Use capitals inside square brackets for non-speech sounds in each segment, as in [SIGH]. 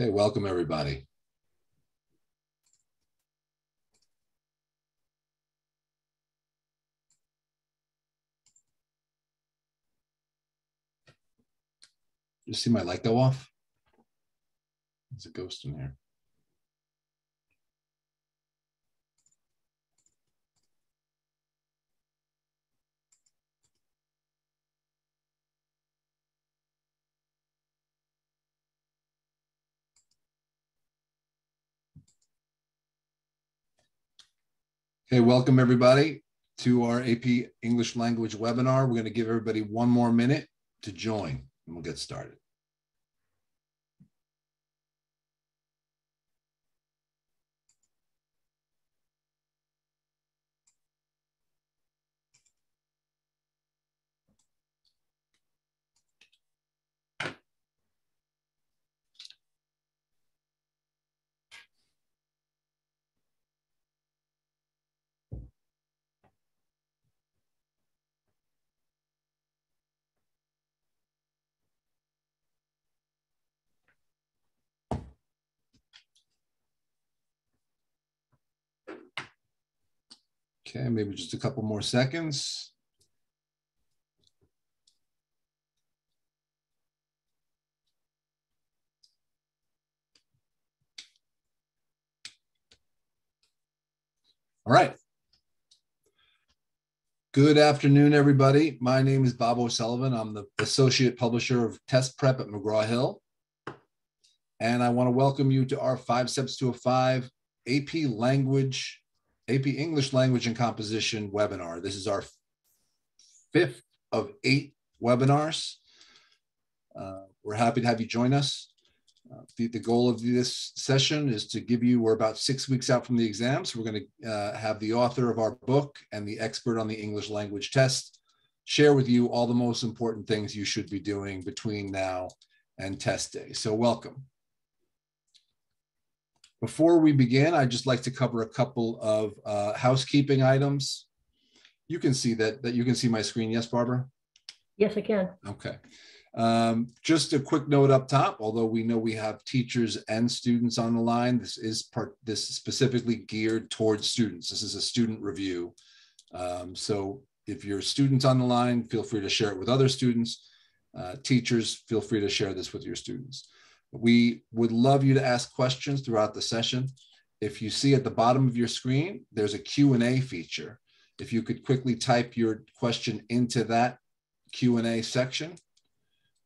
Okay, welcome everybody. You see my light go off? There's a ghost in here. Okay, welcome everybody to our AP English language webinar. We're going to give everybody one more minute to join and we'll get started. Okay, maybe just a couple more seconds. All right. Good afternoon, everybody. My name is Bob O'Sullivan. I'm the associate publisher of Test Prep at McGraw-Hill. And I want to welcome you to our Five Steps to a Five AP Language AP English Language and Composition webinar. This is our fifth of eight webinars. Uh, we're happy to have you join us. Uh, the, the, goal of this session is to give you, we're about six weeks out from the exam, so we're going to uh, have the author of our book and the expert on the English language test share with you all the most important things you should be doing between now and test day. So welcome. Before we begin, I'd just like to cover a couple of uh, housekeeping items. You can see that, that you can see my screen. Yes, Barbara? Yes, I can. Okay. Um, just a quick note up top, although we know we have teachers and students on the line, this is part, this is specifically geared towards students. This is a student review. Um, so if you're students on the line, feel free to share it with other students. Uh, teachers, feel free to share this with your students. We would love you to ask questions throughout the session. If you see at the bottom of your screen, there's a Q&A feature. If you could quickly type your question into that Q&A section,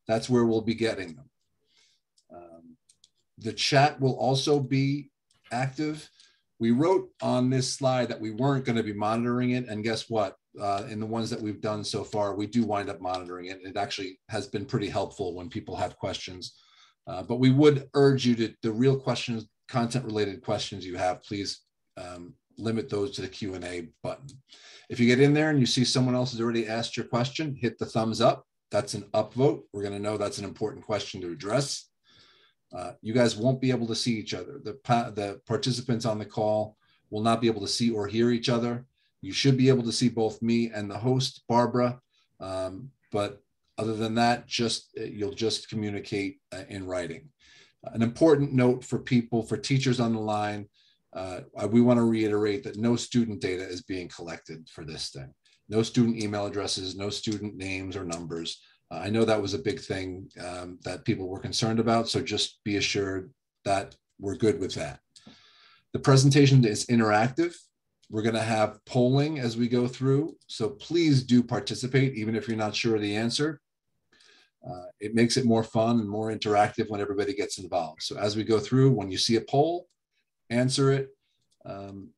that's where we'll be getting them. Um, the chat will also be active. We wrote on this slide that we weren't going to be monitoring it. And guess what? Uh, in the ones that we've done so far, we do wind up monitoring it. It actually has been pretty helpful when people have questions. Uh, but we would urge you to the real questions, content related questions you have, please um, limit those to the Q&A button. If you get in there and you see someone else has already asked your question, hit the thumbs up. That's an upvote. We're going to know that's an important question to address. Uh, you guys won't be able to see each other. The, the participants on the call will not be able to see or hear each other. You should be able to see both me and the host, Barbara, um, but other than that, just uh, you'll just communicate uh, in writing. An important note for people, for teachers on the line, uh, we want to reiterate that no student data is being collected for this thing. No student email addresses, no student names or numbers. Uh, I know that was a big thing um, that people were concerned about, so just be assured that we're good with that. The presentation is interactive. We're going to have polling as we go through. So please do participate, even if you're not sure of the answer. Uh, it makes it more fun and more interactive when everybody gets involved. So as we go through, when you see a poll, answer it. Um,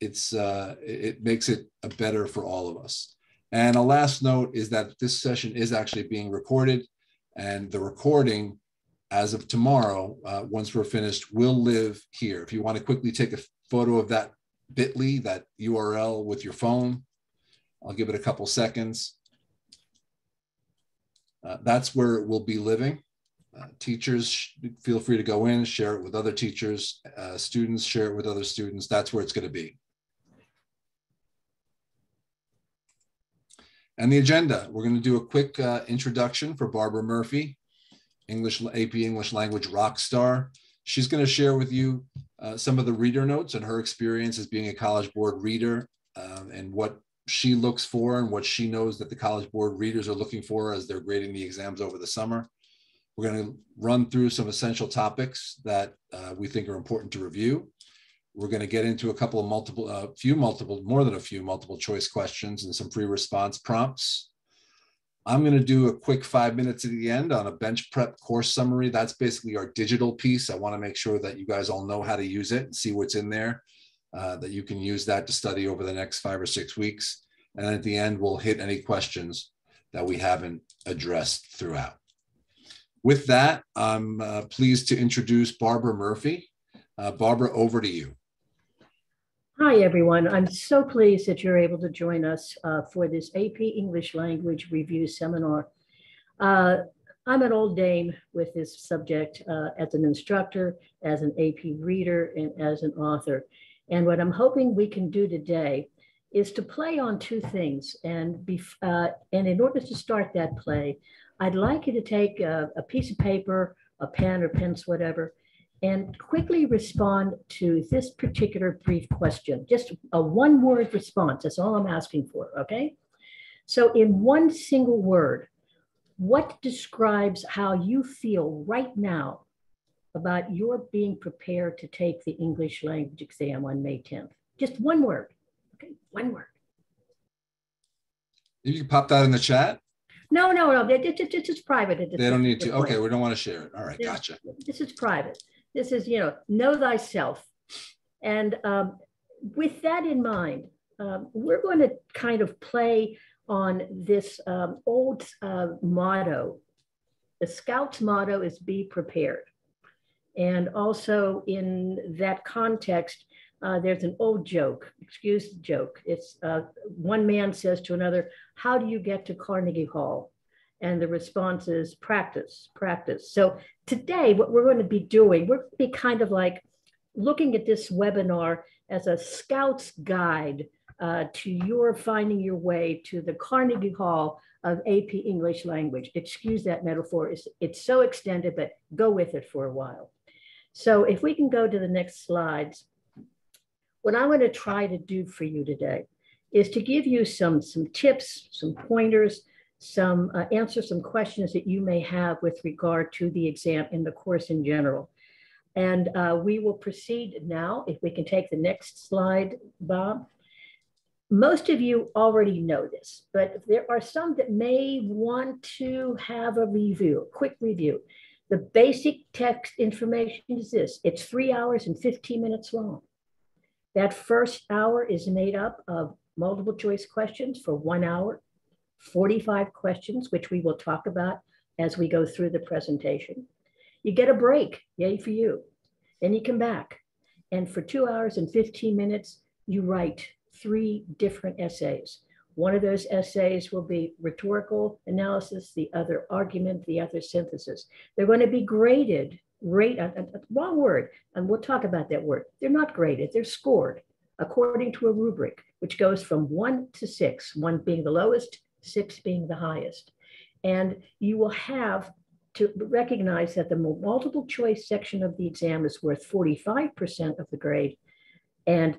it's uh, it makes it a better for all of us. And a last note is that this session is actually being recorded, and the recording, as of tomorrow, uh, once we're finished, will live here. If you want to quickly take a photo of that bit.ly, that URL with your phone, I'll give it a couple seconds. Uh, that's where it will be living. Uh, teachers feel free to go in, share it with other teachers. Uh, students share it with other students. That's where it's going to be. And the agenda, we're going to do a quick uh, introduction for Barbara Murphy English AP English language rock star. She's going to share with you uh, some of the reader notes and her experience as being a College Board reader um, and what she looks for and what she knows that the College Board readers are looking for as they're grading the exams over the summer. We're going to run through some essential topics that uh, we think are important to review. We're going to get into a couple of multiple, a uh, few multiple, more than a few multiple choice questions and some free response prompts. I'm going to do a quick five minutes at the end on a bench prep course summary. That's basically our digital piece. I want to make sure that you guys all know how to use it and see what's in there, uh, that you can use that to study over the next five or six weeks. And at the end, we'll hit any questions that we haven't addressed throughout. With that, I'm uh, pleased to introduce Barbara Murphy. Uh, Barbara, over to you. Hi, everyone. I'm so pleased that you're able to join us uh, for this AP English Language Review Seminar. Uh, I'm an old dame with this subject uh, as an instructor, as an AP reader, and as an author. And what I'm hoping we can do today is to play on two things. And, be, uh, and in order to start that play, I'd like you to take a, a piece of paper, a pen or pens, whatever, and quickly respond to this particular brief question. Just a one word response. That's all I'm asking for. Okay. So, in one single word, what describes how you feel right now about your being prepared to take the English language exam on May 10th? Just one word. Okay. One word. You can pop that in the chat. No, no, no. It's, it's, it's private. They don't need to. Okay, we don't want to share it. All right, gotcha. This is private. This is, you know, know thyself. And um, with that in mind, um, we're going to kind of play on this um, old uh, motto. The Scouts motto is be prepared. And also in that context, uh, there's an old joke, excuse the joke. It's uh, one man says to another, How do you get to Carnegie Hall? And the response is practice, practice. So today, what we're going to be doing, we're going to be kind of like looking at this webinar as a scout's guide uh, to your finding your way to the Carnegie Hall of AP English language. Excuse that metaphor, it's, it's so extended, but go with it for a while. So if we can go to the next slides, what I'm going to try to do for you today is to give you some, some tips, some pointers, some uh, answer some questions that you may have with regard to the exam in the course in general. And uh, we will proceed now. If we can take the next slide, Bob. Most of you already know this, but there are some that may want to have a review, a quick review. The basic text information is this. It's three hours and 15 minutes long. That first hour is made up of multiple choice questions for one hour. 45 questions, which we will talk about as we go through the presentation. You get a break, yay for you. Then you come back. And for two hours and 15 minutes, you write three different essays. One of those essays will be rhetorical analysis, the other argument, the other synthesis. They're going to be graded, rate, uh, uh, wrong word, and we'll talk about that word. They're not graded, they're scored according to a rubric, which goes from one to six, one being the lowest, six being the highest. And you will have to recognize that the multiple choice section of the exam is worth 45% of the grade. And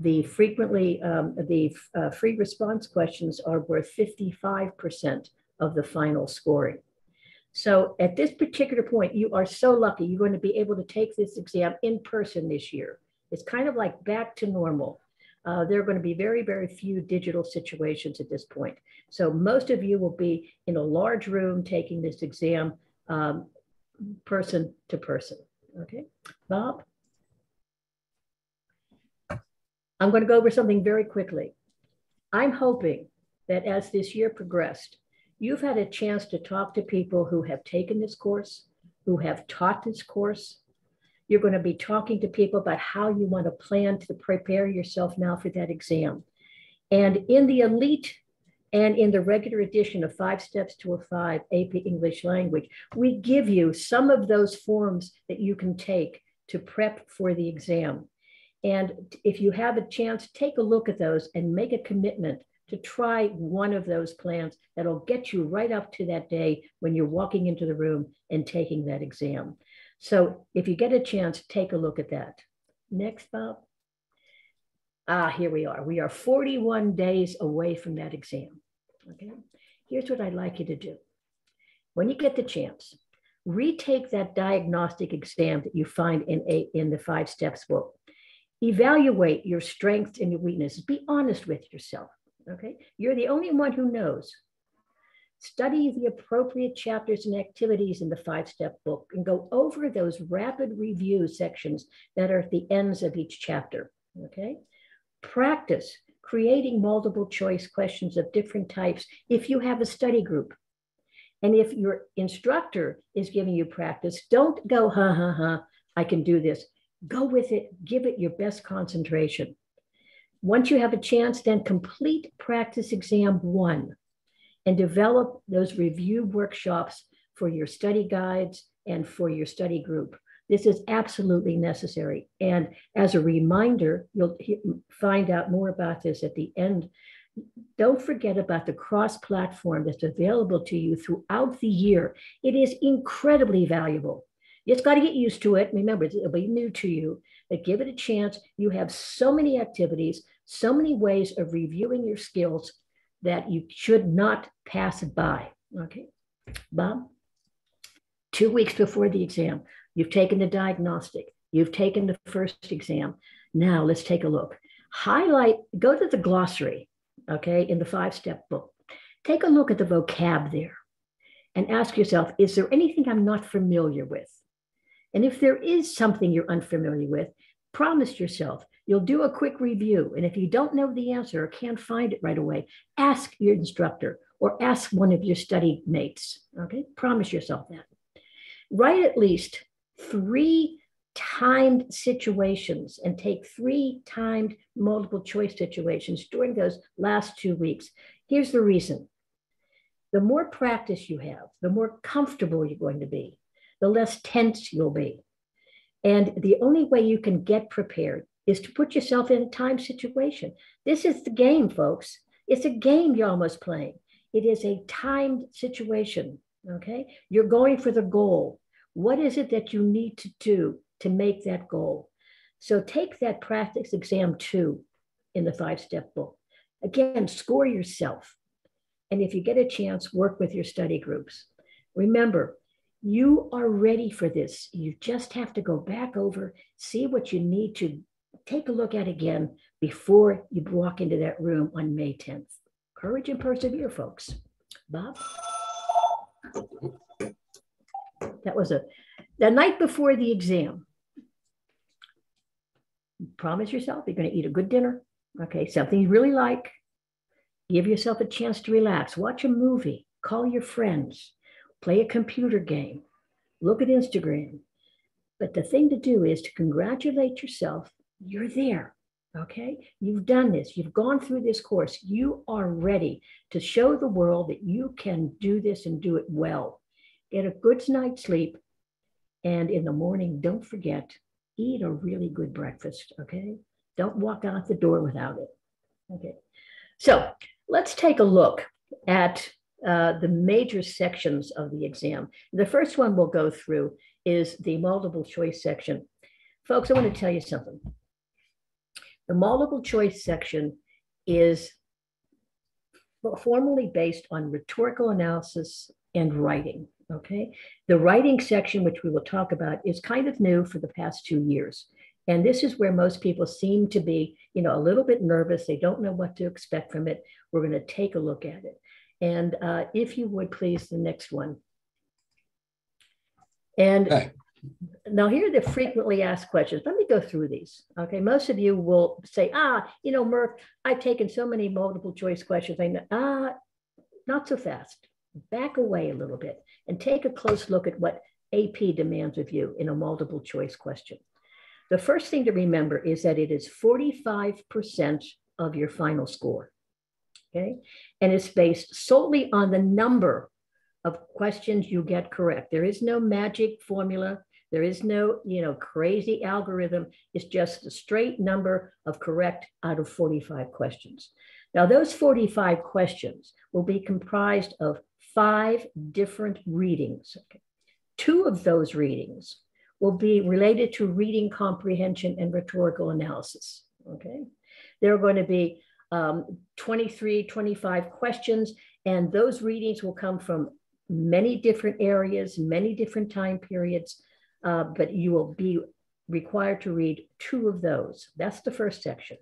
the frequently, um, the uh, free response questions are worth 55% of the final scoring. So at this particular point, you are so lucky you're going to be able to take this exam in person this year. It's kind of like back to normal. Uh, there are going to be very, very few digital situations at this point. So most of you will be in a large room taking this exam um, person to person. Okay, Bob? I'm going to go over something very quickly. I'm hoping that as this year progressed, you've had a chance to talk to people who have taken this course, who have taught this course, you're going to be talking to people about how you want to plan to prepare yourself now for that exam. And in the elite and in the regular edition of Five Steps to a Five AP English Language, we give you some of those forms that you can take to prep for the exam. And if you have a chance, take a look at those and make a commitment to try one of those plans that'll get you right up to that day when you're walking into the room and taking that exam. So if you get a chance, take a look at that. Next, Bob. Ah, here we are. We are 41 days away from that exam. Okay. Here's what I'd like you to do. When you get the chance, retake that diagnostic exam that you find in, a, in the five steps book. Evaluate your strengths and your weaknesses. Be honest with yourself. Okay. You're the only one who knows. Study the appropriate chapters and activities in the five step book and go over those rapid review sections that are at the ends of each chapter. Okay. Practice creating multiple choice questions of different types if you have a study group. And if your instructor is giving you practice, don't go, ha, ha, ha, I can do this. Go with it, give it your best concentration. Once you have a chance, then complete practice exam one and develop those review workshops for your study guides and for your study group. This is absolutely necessary. And as a reminder, you'll find out more about this at the end. Don't forget about the cross platform that's available to you throughout the year. It is incredibly valuable. You just got to get used to it. Remember, it'll be new to you, but give it a chance. You have so many activities, so many ways of reviewing your skills that you should not pass it by. Okay, Bob? Two weeks before the exam, You've taken the diagnostic. You've taken the first exam. Now let's take a look. Highlight, go to the glossary, okay, in the five step book. Take a look at the vocab there and ask yourself is there anything I'm not familiar with? And if there is something you're unfamiliar with, promise yourself you'll do a quick review. And if you don't know the answer or can't find it right away, ask your instructor or ask one of your study mates. Okay, promise yourself that. Write at least three timed situations and take three timed multiple choice situations during those last two weeks. Here's the reason the more practice you have, the more comfortable you're going to be, the less tense you'll be. And the only way you can get prepared is to put yourself in a time situation. This is the game, folks. It's a game you're almost playing. It is a timed situation. Okay. You're going for the goal. What is it that you need to do to make that goal? So take that practice exam two in the five step book. Again, score yourself. And if you get a chance, work with your study groups. Remember, you are ready for this. You just have to go back over, see what you need to take a look at again before you walk into that room on May 10th. Courage and persevere, folks. Bob? That was a the night before the exam. Promise yourself you're going to eat a good dinner. Okay, something you really like. Give yourself a chance to relax. Watch a movie. Call your friends. Play a computer game. Look at Instagram. But the thing to do is to congratulate yourself. You're there. Okay, you've done this, you've gone through this course, you are ready to show the world that you can do this and do it well get a good night's sleep. And in the morning, don't forget, eat a really good breakfast, okay? Don't walk out the door without it, okay? So let's take a look at uh, the major sections of the exam. The first one we'll go through is the multiple choice section. Folks, I want to tell you something. The multiple choice section is formally based on rhetorical analysis and writing. Okay. The writing section, which we will talk about, is kind of new for the past two years. And this is where most people seem to be, you know, a little bit nervous. They don't know what to expect from it. We're going to take a look at it. And uh, if you would please, the next one. And okay. now here are the frequently asked questions. Let me go through these. Okay. Most of you will say, ah, you know, Murph, I've taken so many multiple choice questions. I know, ah, not so fast. Back away a little bit and take a close look at what AP demands of you in a multiple choice question. The first thing to remember is that it is 45% of your final score. Okay. And it's based solely on the number of questions you get correct. There is no magic formula. There is no, you know, crazy algorithm. It's just a straight number of correct out of 45 questions. Now, those 45 questions will be comprised of five different readings. Okay. Two of those readings will be related to reading comprehension and rhetorical analysis. Okay. There are going to be um, 23, 25 questions, and those readings will come from many different areas, many different time periods, uh, but you will be required to read two of those. That's the first section.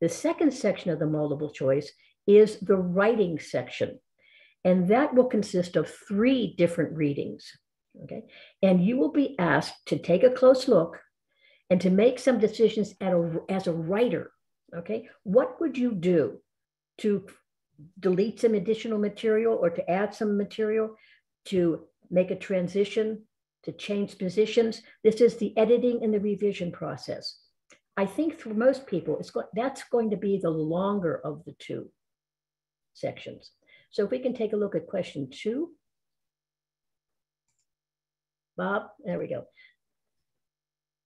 The second section of the multiple choice is the writing section. And that will consist of three different readings. Okay. And you will be asked to take a close look and to make some decisions a, as a writer. Okay. What would you do to delete some additional material or to add some material, to make a transition, to change positions? This is the editing and the revision process. I think for most people, it's go- that's going to be the longer of the two sections. So if we can take a look at question two. Bob, there we go.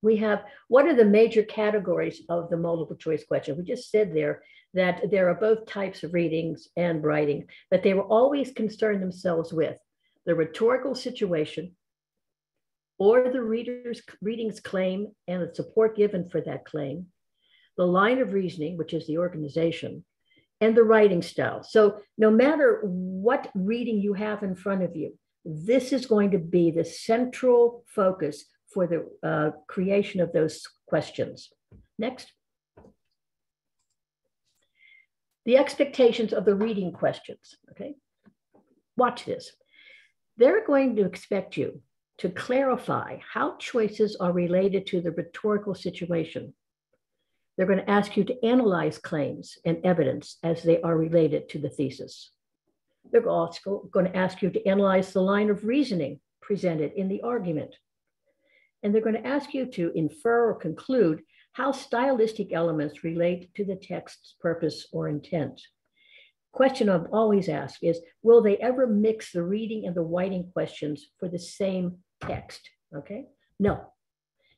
We have, what are the major categories of the multiple choice question? We just said there that there are both types of readings and writing, but they were always concerned themselves with the rhetorical situation, or the reader's reading's claim and the support given for that claim, the line of reasoning, which is the organization, and the writing style. So no matter what reading you have in front of you, this is going to be the central focus for the uh, creation of those questions. Next. The expectations of the reading questions, okay? Watch this. They're going to expect you to clarify how choices are related to the rhetorical situation. They're going to ask you to analyze claims and evidence as they are related to the thesis. They're also going to ask you to analyze the line of reasoning presented in the argument. And they're going to ask you to infer or conclude how stylistic elements relate to the text's purpose or intent. Question I've always asked is, will they ever mix the reading and the writing questions for the same text, okay? No.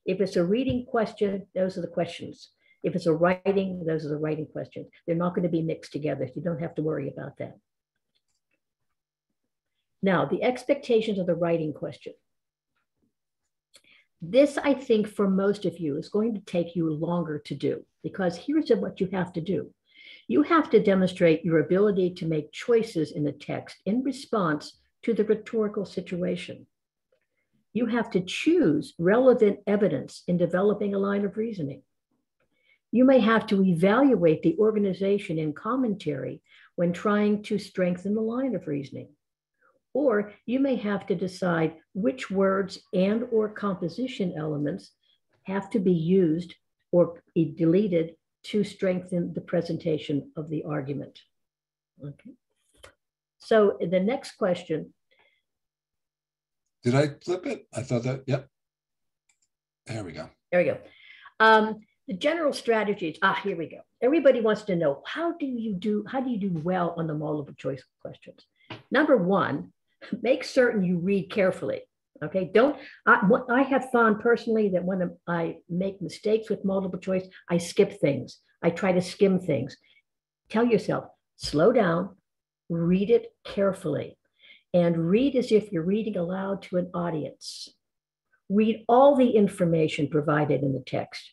If it's a reading question, those are the questions. If it's a writing, those are the writing questions. They're not going to be mixed together. You don't have to worry about that. Now, the expectations of the writing question. This, I think, for most of you is going to take you longer to do because here's what you have to do. You have to demonstrate your ability to make choices in the text in response to the rhetorical situation you have to choose relevant evidence in developing a line of reasoning. You may have to evaluate the organization in commentary when trying to strengthen the line of reasoning. Or you may have to decide which words and or composition elements have to be used or be deleted to strengthen the presentation of the argument. Okay. So the next question did I flip it? I thought that, yep. There we go. There we go. Um, the general strategies, ah, here we go. Everybody wants to know, how do you do, how do you do well on the multiple choice questions? Number one, make certain you read carefully. Okay, don't, I, what I have found personally that when I make mistakes with multiple choice, I skip things. I try to skim things. Tell yourself, slow down, read it carefully and read as if you're reading aloud to an audience. Read all the information provided in the text.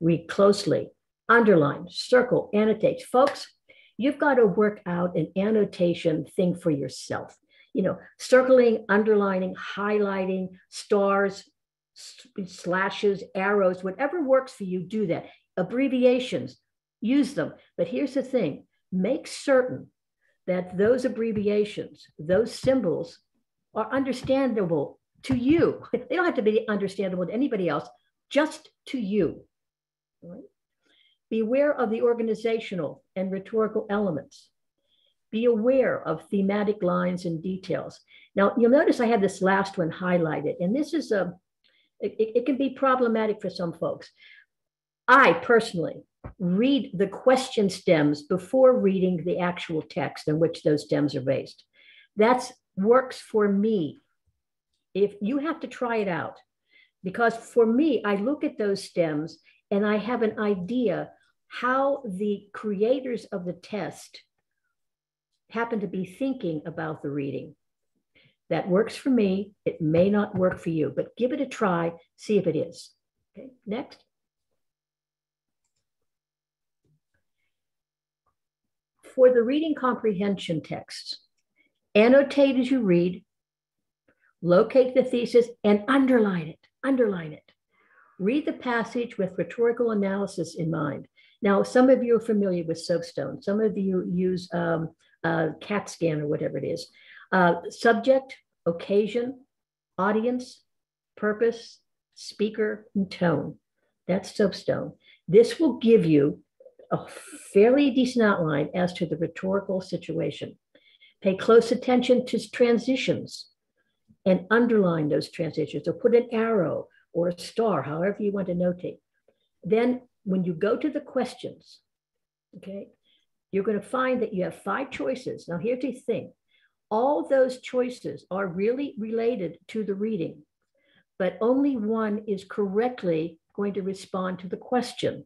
Read closely, underline, circle, annotate. Folks, you've got to work out an annotation thing for yourself. You know, circling, underlining, highlighting, stars, slashes, arrows, whatever works for you, do that. Abbreviations, use them. But here's the thing make certain that those abbreviations, those symbols are understandable to you. [LAUGHS] They don't have to be understandable to anybody else, just to you. Right? Beware of the organizational and rhetorical elements. Be aware of thematic lines and details. Now, you'll notice I have this last one highlighted, and this is a, it, it can be problematic for some folks. I personally read the question stems before reading the actual text in which those stems are based. That works for me. If you have to try it out, because for me, I look at those stems and I have an idea how the creators of the test happen to be thinking about the reading. That works for me. It may not work for you, but give it a try, see if it is. Okay, next. For the reading comprehension texts, annotate as you read, locate the thesis, and underline it. Underline it. Read the passage with rhetorical analysis in mind. Now, some of you are familiar with Soapstone. Some of you use um, uh, CAT scan or whatever it is. Uh, subject, occasion, audience, purpose, speaker, and tone. That's Soapstone. This will give you a fairly decent outline as to the rhetorical situation. Pay close attention to transitions and underline those transitions or put an arrow or a star, however you want to notate. Then when you go to the questions, okay, you're going to find that you have five choices. Now here's the thing. All those choices are really related to the reading, but only one is correctly going to respond to the question.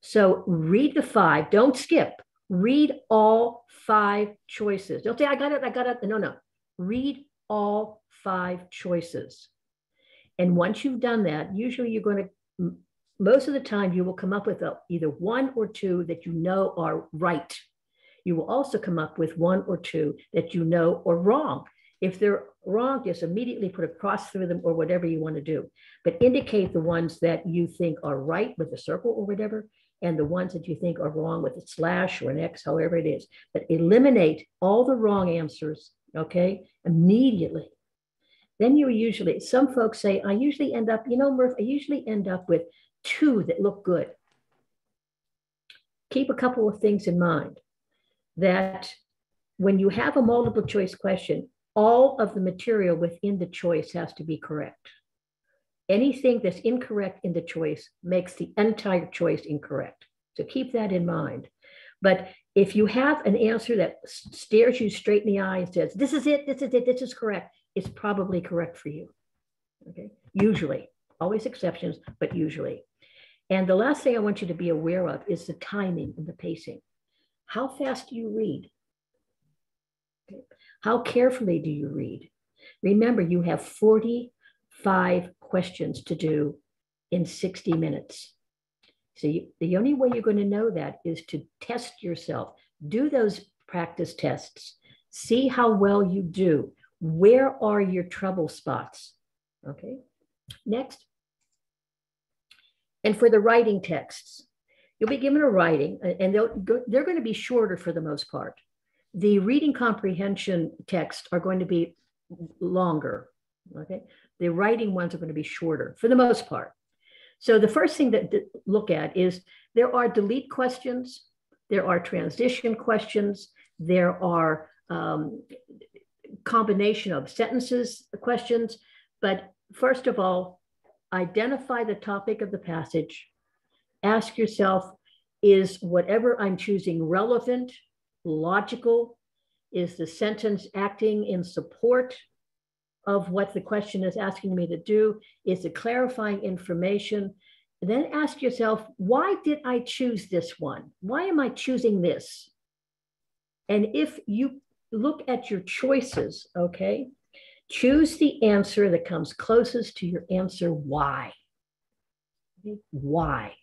So read the five, don't skip. Read all five choices. Don't say, I got it, I got it. No, no. Read all five choices. And once you've done that, usually you're going to, most of the time, you will come up with a, either one or two that you know are right. You will also come up with one or two that you know are wrong. If they're wrong, just immediately put a cross through them or whatever you want to do. But indicate the ones that you think are right with a circle or whatever, and the ones that you think are wrong with a slash or an X, however it is. But eliminate all the wrong answers, okay, immediately. Then you usually, some folks say, I usually end up, you know, Murph, I usually end up with two that look good. Keep a couple of things in mind that when you have a multiple choice question, all of the material within the choice has to be correct. Anything that's incorrect in the choice makes the entire choice incorrect. So keep that in mind. But if you have an answer that stares you straight in the eye and says, This is it, this is it, this is correct, it's probably correct for you. Okay, usually, always exceptions, but usually. And the last thing I want you to be aware of is the timing and the pacing. How fast do you read? How carefully do you read? Remember, you have 45 questions to do in 60 minutes. So you, the only way you're going to know that is to test yourself. Do those practice tests. See how well you do. Where are your trouble spots? Okay, next. And for the writing texts, you'll be given a writing, and they're going to be shorter for the most part. The reading comprehension texts are going to be longer. Okay, the writing ones are going to be shorter for the most part. So the first thing that look at is there are delete questions, there are transition questions, there are um, combination of sentences, questions, but first of all, identify the topic of the passage. Ask yourself, is whatever I'm choosing relevant, logical? Is the sentence acting in support of what the question is asking me to do? Is it clarifying information? Then ask yourself, why did I choose this one? Why am I choosing this? And if you look at your choices, okay? Choose the answer that comes closest to your answer why. Why?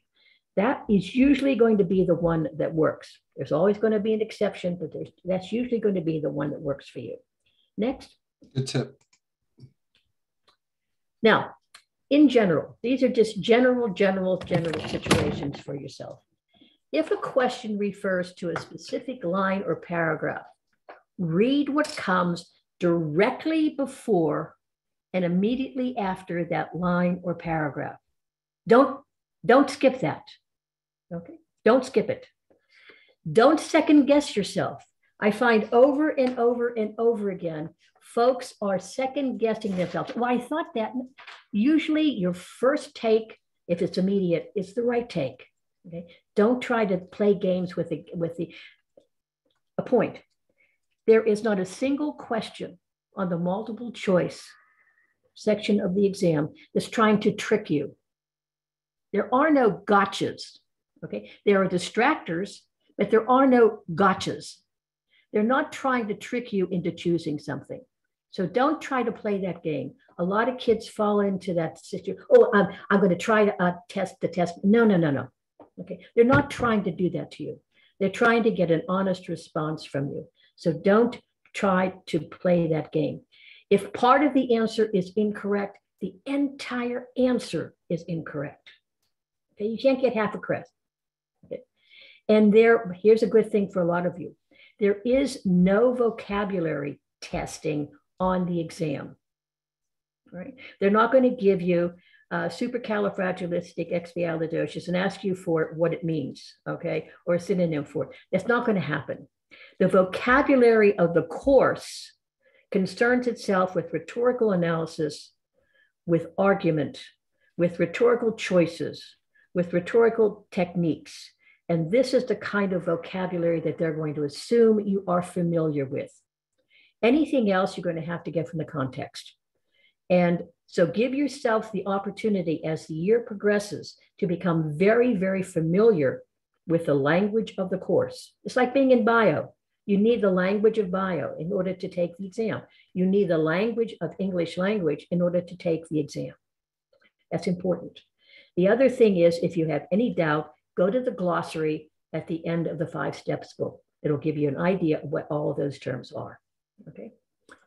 That is usually going to be the one that works. There's always going to be an exception, but there's, that's usually going to be the one that works for you. Next. Good tip. Now, in general, these are just general, general, general situations for yourself. If a question refers to a specific line or paragraph, read what comes directly before and immediately after that line or paragraph. Don't, don't skip that. Okay. Don't skip it. Don't second guess yourself. I find over and over and over again, folks are second guessing themselves. Well, I thought that usually your first take, if it's immediate, is the right take. Okay. Don't try to play games with the with the a point. There is not a single question on the multiple choice section of the exam that's trying to trick you. There are no gotchas. Okay. There are distractors, but there are no gotchas. They're not trying to trick you into choosing something. So don't try to play that game. A lot of kids fall into that situation. Oh, I'm, I'm going to try to uh, test the test. No, no, no, no. Okay. They're not trying to do that to you. They're trying to get an honest response from you. So don't try to play that game. If part of the answer is incorrect, the entire answer is incorrect. Okay, you can't get half a credit. Okay. And there, here's a good thing for a lot of you. There is no vocabulary testing on the exam. Right? They're not going to give you uh, supercalifragilisticexpialidocious and ask you for what it means, okay, or a synonym for it. That's not going to happen. The vocabulary of the course concerns itself with rhetorical analysis, with argument, with rhetorical choices, with rhetorical techniques. And this is the kind of vocabulary that they're going to assume you are familiar with. Anything else you're going to have to get from the context. And so give yourself the opportunity as the year progresses to become very, very familiar with the language of the course. It's like being in bio. You need the language of bio in order to take the exam. You need the language of English language in order to take the exam. That's important. The other thing is, if you have any doubt, go to the glossary at the end of the five steps book. It'll give you an idea of what all of those terms are. Okay.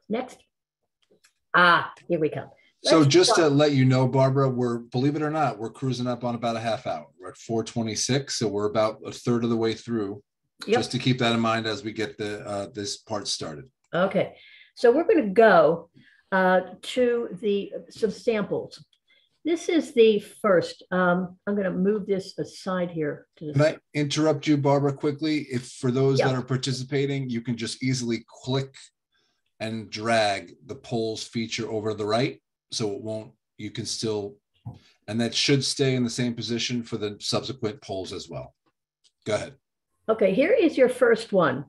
Next. Ah, here we come. So just start. to let you know, Barbara, we're believe it or not, we're cruising up on about a half hour. We're at 426, so we're about a third of the way through. Yep. Just to keep that in mind as we get the uh, this part started. Okay, so we're going to go uh, to the some samples. This is the first. Um, I'm going to move this aside here. To can I interrupt you, Barbara, quickly? If for those that are participating, you can just easily click and drag the polls feature over to the right, so it won't. You can still, and that should stay in the same position for the subsequent polls as well. Go ahead. Okay, here is your first one.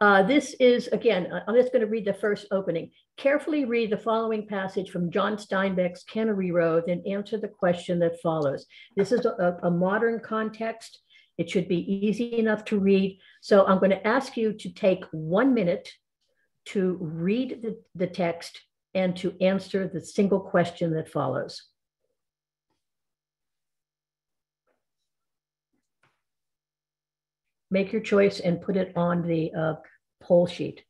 Uh, this is, again, I'm just going to read the first opening. Carefully read the following passage from John Steinbeck's Cannery Row, then answer the question that follows. This is a, a modern context. It should be easy enough to read. So I'm going to ask you to take one minute to read the, the text and to answer the single question that follows. Make your choice and put it on the uh, poll sheet.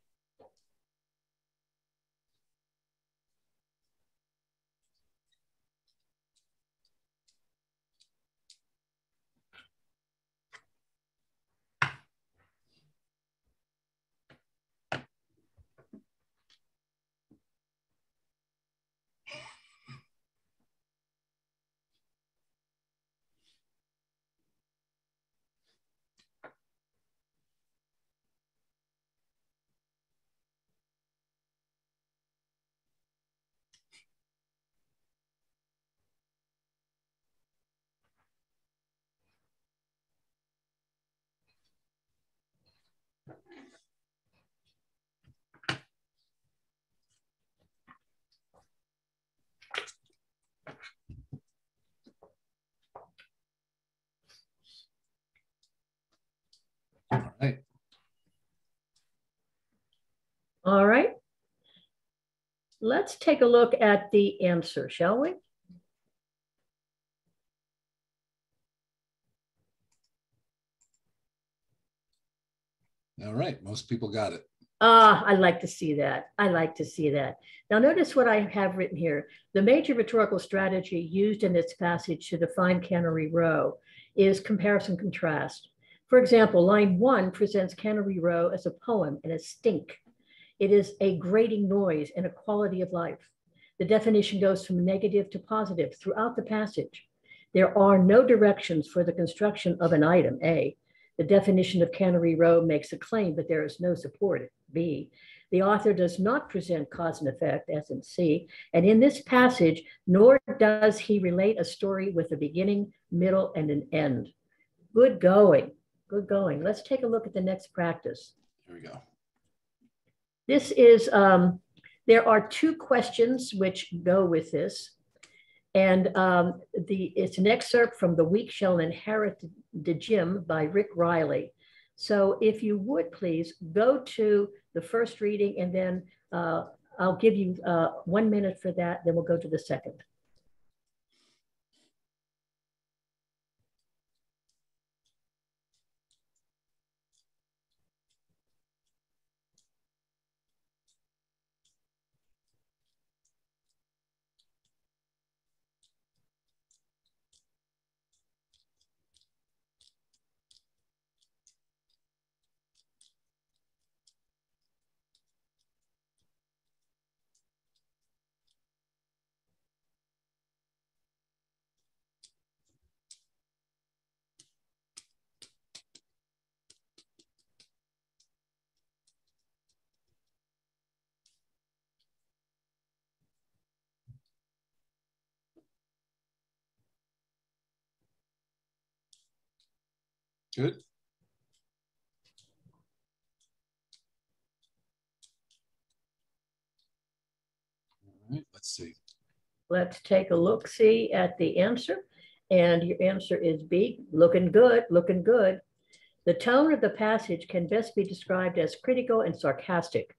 Right. All right. Let's take a look at the answer, shall we? All right, most people got it. Ah, I like to see that. I like to see that. Now notice what I have written here. The major rhetorical strategy used in this passage to define Cannery Row is comparison contrast. For example, line one presents Cannery Row as a poem and a stink. It is a grating noise and a quality of life. The definition goes from negative to positive throughout the passage. There are no directions for the construction of an item, A. The definition of Cannery Row makes a claim, but there is no support, B. The author does not present cause and effect, as in C. And in this passage, nor does he relate a story with a beginning, middle, and an end. Good going. Good going. Let's take a look at the next practice. Here we go. This is um, There are two questions which go with this. And um, the it's an excerpt from The Weak Shall Inherit the Gym by Rick Reilly. So if you would please go to the first reading and then uh, I'll give you uh, one minute for that, then we'll go to the second. Good. Let's see. Let's take a look see at the answer. And your answer is B, looking good, looking good. The tone of the passage can best be described as critical and sarcastic.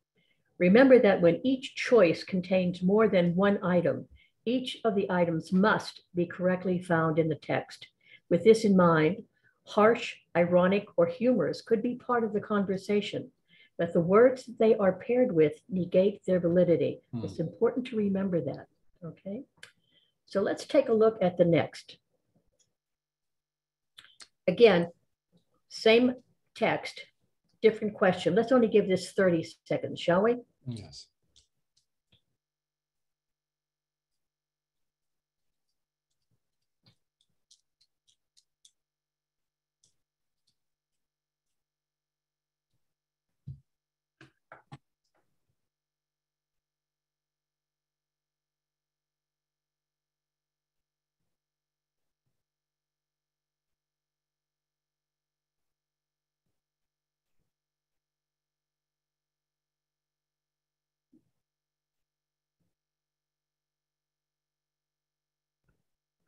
Remember that when each choice contains more than one item, each of the items must be correctly found in the text. With this in mind, harsh, ironic, or humorous could be part of the conversation, but the words they are paired with negate their validity. Hmm. It's important to remember that, okay? So let's take a look at the next. Again, same text, different question. Let's only give this 30 seconds, shall we? Yes.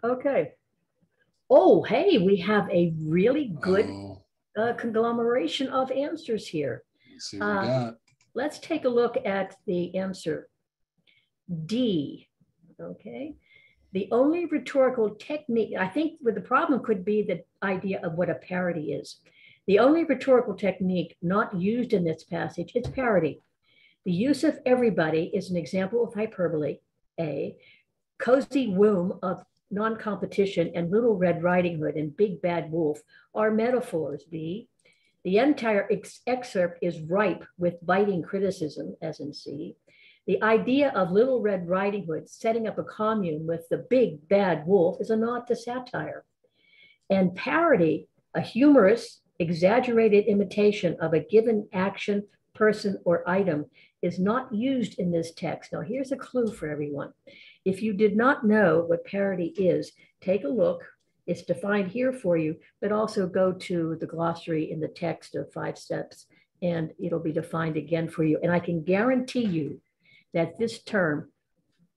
Okay. Oh, hey, we have a really good oh. uh, conglomeration of answers here. Let's uh. Let's take a look at the answer. D. Okay. The only rhetorical technique, I think the problem could be the idea of what a parody is. The only rhetorical technique not used in this passage is parody. The use of everybody is an example of hyperbole, A. Cozy womb of non-competition, and Little Red Riding Hood and Big Bad Wolf are metaphors, B. The entire ex excerpt is ripe with biting criticism, as in C. The idea of Little Red Riding Hood setting up a commune with the big bad wolf is a nod to satire. And parody, a humorous, exaggerated imitation of a given action, person, or item, is not used in this text. Now, here's a clue for everyone. If you did not know what parody is, take a look. It's defined here for you, but also go to the glossary in the text of five steps and it'll be defined again for you. And I can guarantee you that this term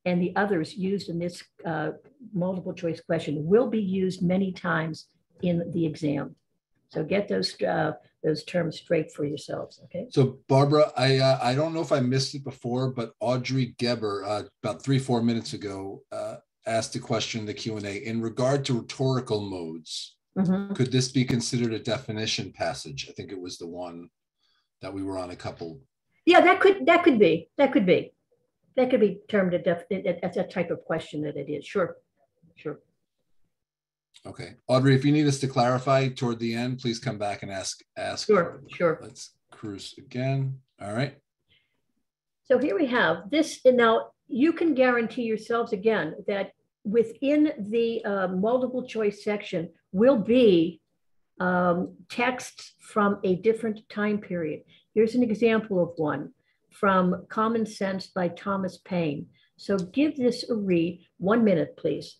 and the others used in this uh, multiple choice question will be used many times in the exam. So get those uh, those terms straight for yourselves. Okay. So Barbara, I uh, I don't know if I missed it before, but Audrey Geber uh, about three four minutes ago uh, asked a question in the Q and A in regard to rhetorical modes. Mm-hmm. Could this be considered a definition passage? I think it was the one that we were on a couple. Yeah, that could that could be that could be that could be termed a def as a type of question that it is. Sure, sure. Okay, Audrey, if you need us to clarify toward the end, please come back and ask. Ask. Sure, sure. Let's cruise again. All right. So here we have this, and now you can guarantee yourselves again that within the uh, multiple choice section will be um, texts from a different time period. Here's an example of one from Common Sense by Thomas Paine. So give this a read. One minute, please.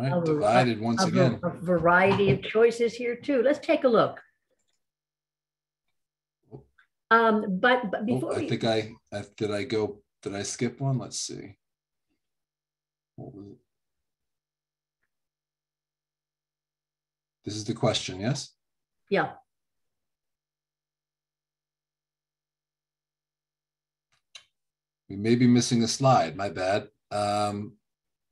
Right, A- divided once a, again. a variety of choices here too. Let's take a look. Um, but, but Oh, before I we, think I, I, did I go, did I skip one? Let's see. What was it? This is the question, yes? yeah, We may be missing a slide, my bad. Um,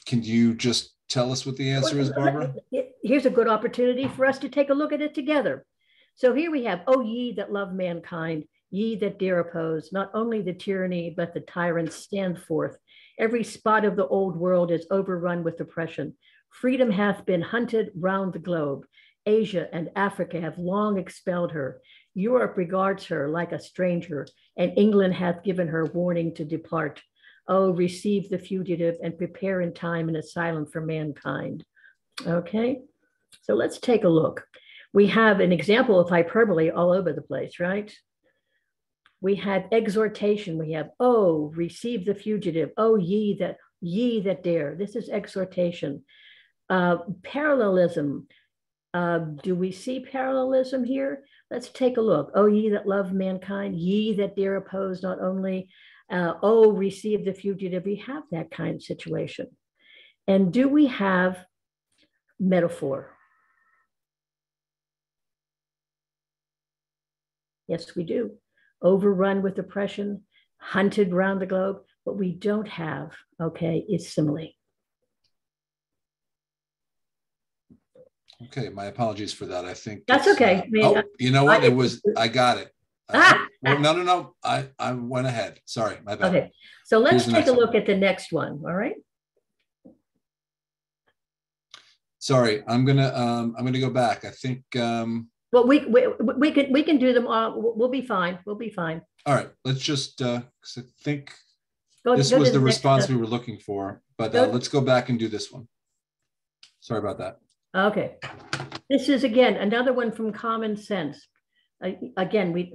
can you just tell us what the answer is, Barbara? Here's a good opportunity for us to take a look at it together. So here we have, oh, ye that love mankind, ye that dare oppose, not only the tyranny, but the tyrants stand forth. Every spot of the old world is overrun with oppression. Freedom hath been hunted round the globe. Asia and Africa have long expelled her. Europe regards her like a stranger, and England hath given her warning to depart. Oh, receive the fugitive and prepare in time an asylum for mankind. Okay, so let's take a look. We have an example of hyperbole all over the place, right? We have exhortation. We have, oh, receive the fugitive. Oh, ye that ye that dare. This is exhortation. Uh, parallelism. Uh, do we see parallelism here? Let's take a look. Oh, ye that love mankind, ye that dare oppose, not only, uh, oh, receive the fugitive. We have that kind of situation. And do we have metaphor? Yes, we do. Overrun with oppression, hunted round the globe. What we don't have, okay, is simile. Okay, my apologies for that. I think. That's okay. uh, Oh, you know what? It was, I got it. Ah! Well, No, no, no, I, I went ahead. Sorry, my bad. Okay, so let's Here's take a one. look at the next one, all right? Sorry, I'm gonna, um, I'm gonna go back. I think, um, Well, we, we, we can, we can do them all. We'll be fine. We'll be fine. all right, let's just, uh, I think Go- this go was the next, response we were looking for, but uh, let's go back and do this one. Sorry about that. Okay. This is again, another one from Common Sense. Uh, Again, we,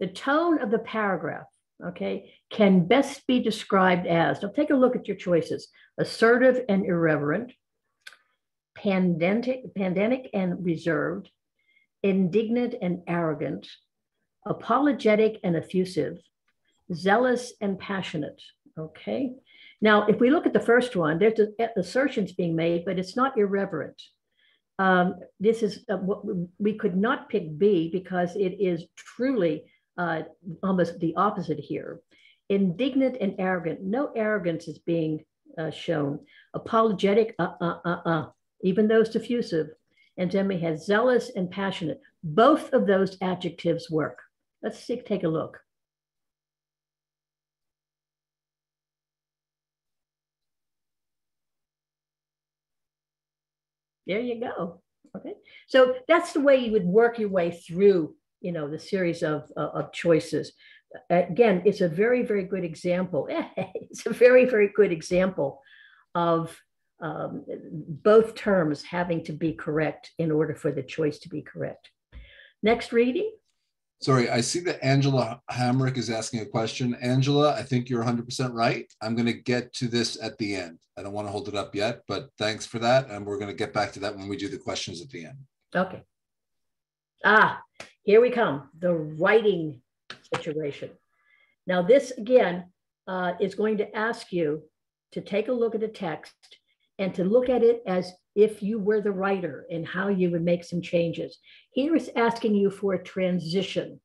the tone of the paragraph, okay, can best be described as, now take a look at your choices, assertive and irreverent, pandemic, pandemic and reserved, indignant and arrogant, apologetic and effusive, zealous and passionate, okay? Now, if we look at the first one, there's assertions being made, but it's not irreverent. Um, this is uh, what we- we could not pick B because it is truly uh, almost the opposite here. Indignant and arrogant, no arrogance is being uh, shown. Apologetic, uh, uh, uh, uh, even though it's diffusive. And then we have zealous and passionate. Both of those adjectives work. Let's see, take a look. There you go. Okay. So that's the way you would work your way through, you know, the series of, uh, of choices. Again, it's a very, very good example. [LAUGHS] it's a very, very good example of um, both terms having to be correct in order for the choice to be correct. Next reading. Sorry, I see that Angela Hamrick is asking a question. Angela, I think you're 100% right. I'm going to get to this at the end. I don't want to hold it up yet, but thanks for that. And we're going to get back to that when we do the questions at the end. Okay. Ah, here we come, the writing situation. Now this again uh, is going to ask you to take a look at the text and to look at it as if you were the writer and how you would make some changes. Here is asking you for a transition.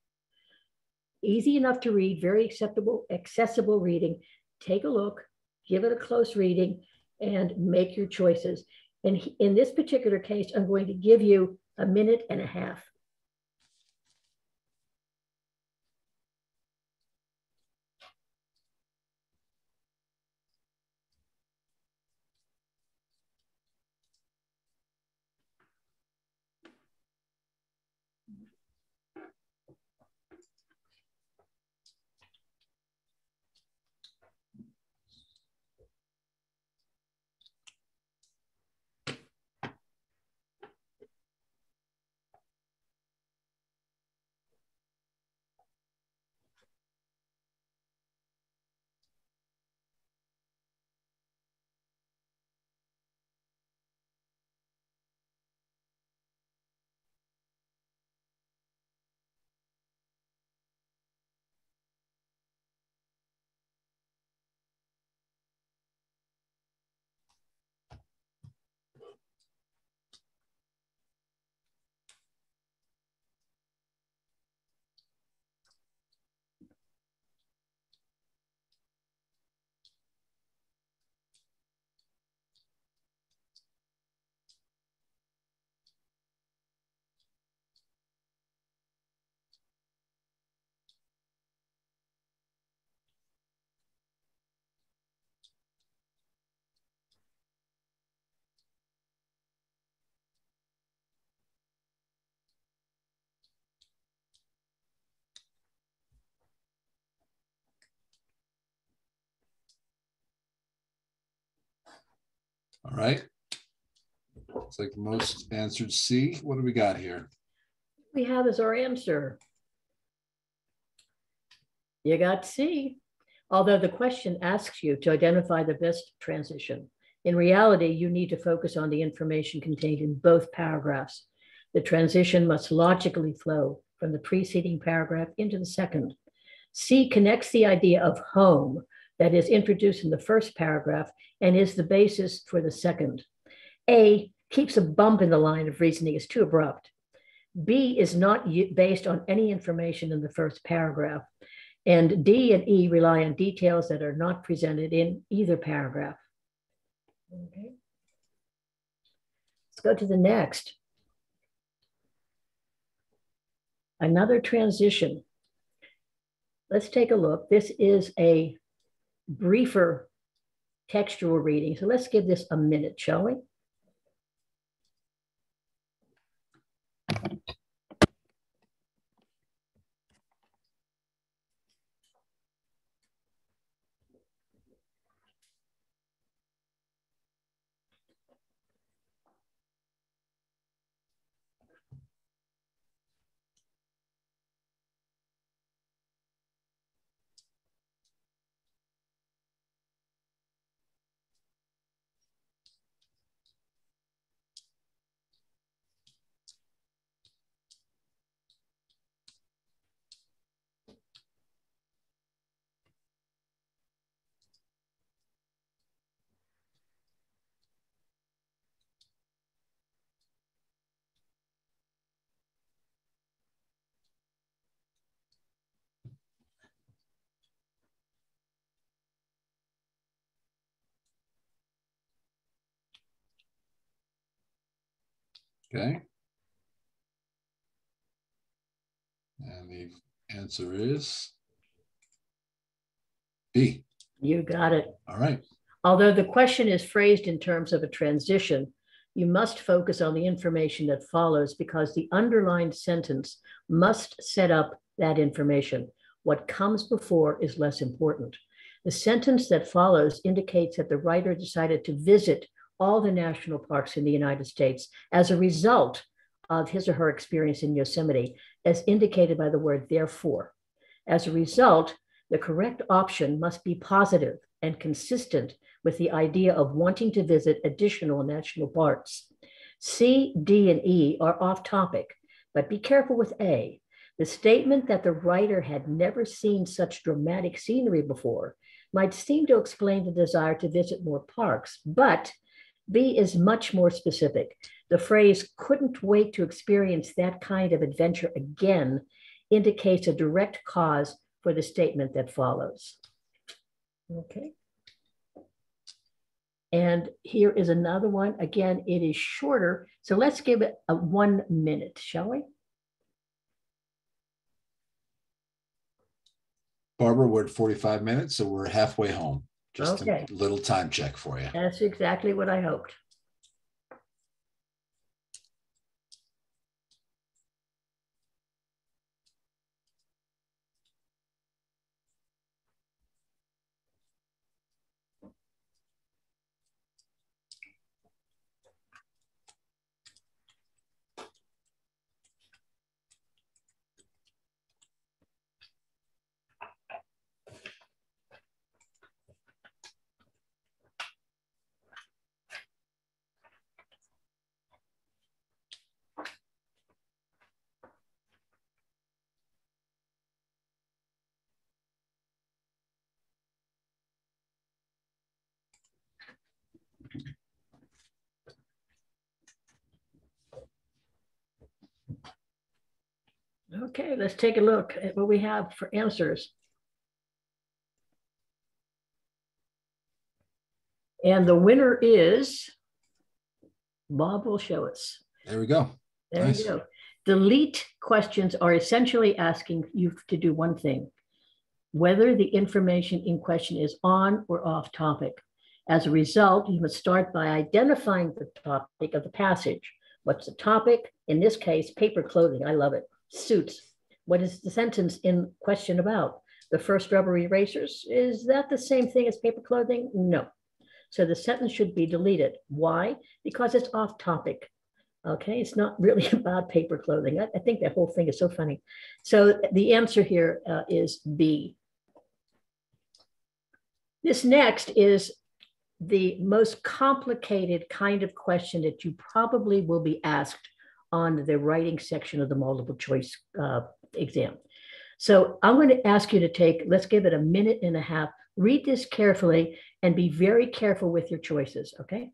Easy enough to read, very acceptable, accessible reading. Take a look, give it a close reading, and make your choices. And in this particular case, I'm going to give you a minute and a half. All right. It's like most answered C. What do we got here? We have as our answer. You got C. Although the question asks you to identify the best transition, in reality, you need to focus on the information contained in both paragraphs. The transition must logically flow from the preceding paragraph into the second. C connects the idea of home that is introduced in the first paragraph and is the basis for the second. A keeps a bump in the line of reasoning is too abrupt. B is not based on any information in the first paragraph. And D and E rely on details that are not presented in either paragraph. Okay. Let's go to the next. Another transition. Let's take a look. This is a briefer textual reading. So let's give this a minute, shall we? Okay. And the answer is B. You got it. All right. Although the question is phrased in terms of a transition, you must focus on the information that follows because the underlined sentence must set up that information. What comes before is less important. The sentence that follows indicates that the writer decided to visit all the national parks in the United States as a result of his or her experience in Yosemite, as indicated by the word therefore. As a result, the correct option must be positive and consistent with the idea of wanting to visit additional national parks. C, D, and E are off topic, but be careful with A. The statement that the writer had never seen such dramatic scenery before might seem to explain the desire to visit more parks, but B is much more specific. The phrase couldn't wait to experience that kind of adventure again indicates a direct cause for the statement that follows. Okay. And here is another one. Again, it is shorter. So let's give it a one minute, shall we? Barbara, we're at 45 minutes, so we're halfway home. Just Okay. a little time check for you. That's exactly what I hoped. Okay, let's take a look at what we have for answers. And the winner is, Bob will show us. There we go. There Nice. you go. Delete questions are essentially asking you to do one thing, whether the information in question is on or off topic. As a result, you must start by identifying the topic of the passage. What's the topic? In this case, paper clothing. I love it. Suits. What is the sentence in question about? The first rubber erasers. Is that the same thing as paper clothing? No. So the sentence should be deleted. Why? Because it's off topic. Okay, it's not [LAUGHS] really about paper clothing. I, I think that whole thing is so funny. So the answer here uh, is B. This next is the most complicated kind of question that you probably will be asked on the writing section of the multiple choice uh, exam. So I'm going to ask you to take, let's give it a minute and a half, read this carefully and be very careful with your choices, okay?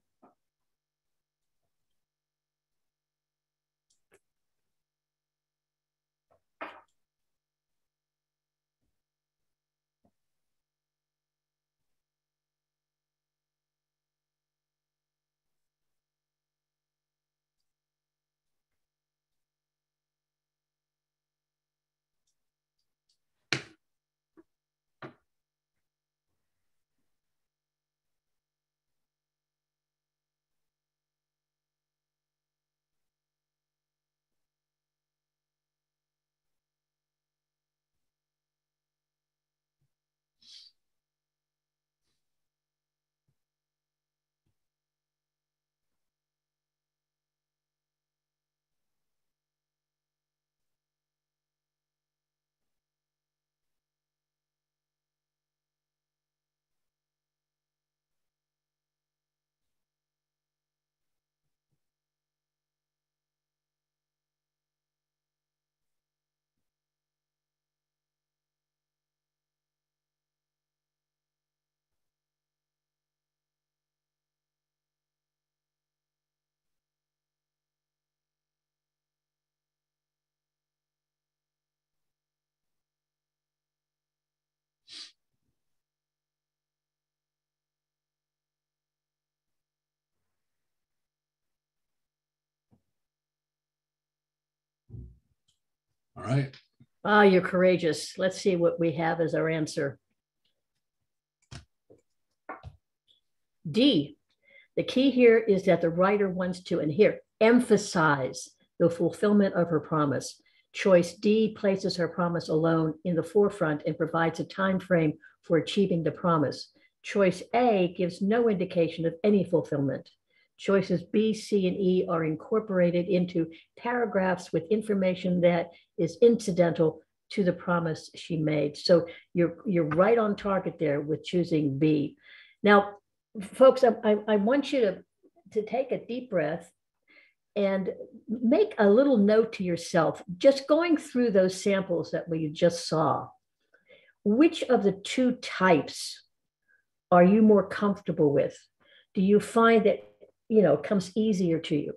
All right. Ah, you're courageous. Let's see what we have as our answer. D, the key here is that the writer wants to, and here, emphasize the fulfillment of her promise. Choice D places her promise alone in the forefront and provides a time frame for achieving the promise. Choice A gives no indication of any fulfillment. Choices B, C, and E are incorporated into paragraphs with information that is incidental to the promise she made. So you're you're right on target there with choosing B. Now, folks, I, I, I want you to, to take a deep breath and make a little note to yourself, just going through those samples that we just saw. Which of the two types are you more comfortable with? Do you find that you know comes easier to you.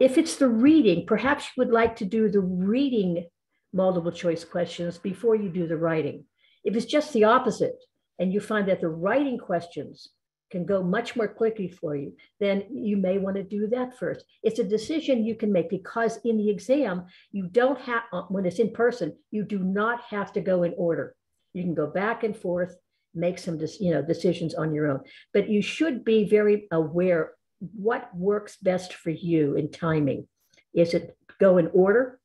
If it's the reading perhaps you would like to do the reading multiple choice questions before you do the writing. If it's just the opposite and you find that the writing questions can go much more quickly for you then you may want to do that first. It's a decision you can make because in the exam you don't have uh, when it's in person you do not have to go in order. You can go back and forth make some you know decisions on your own. But you should be very aware what works best for you in timing? Is it go in order,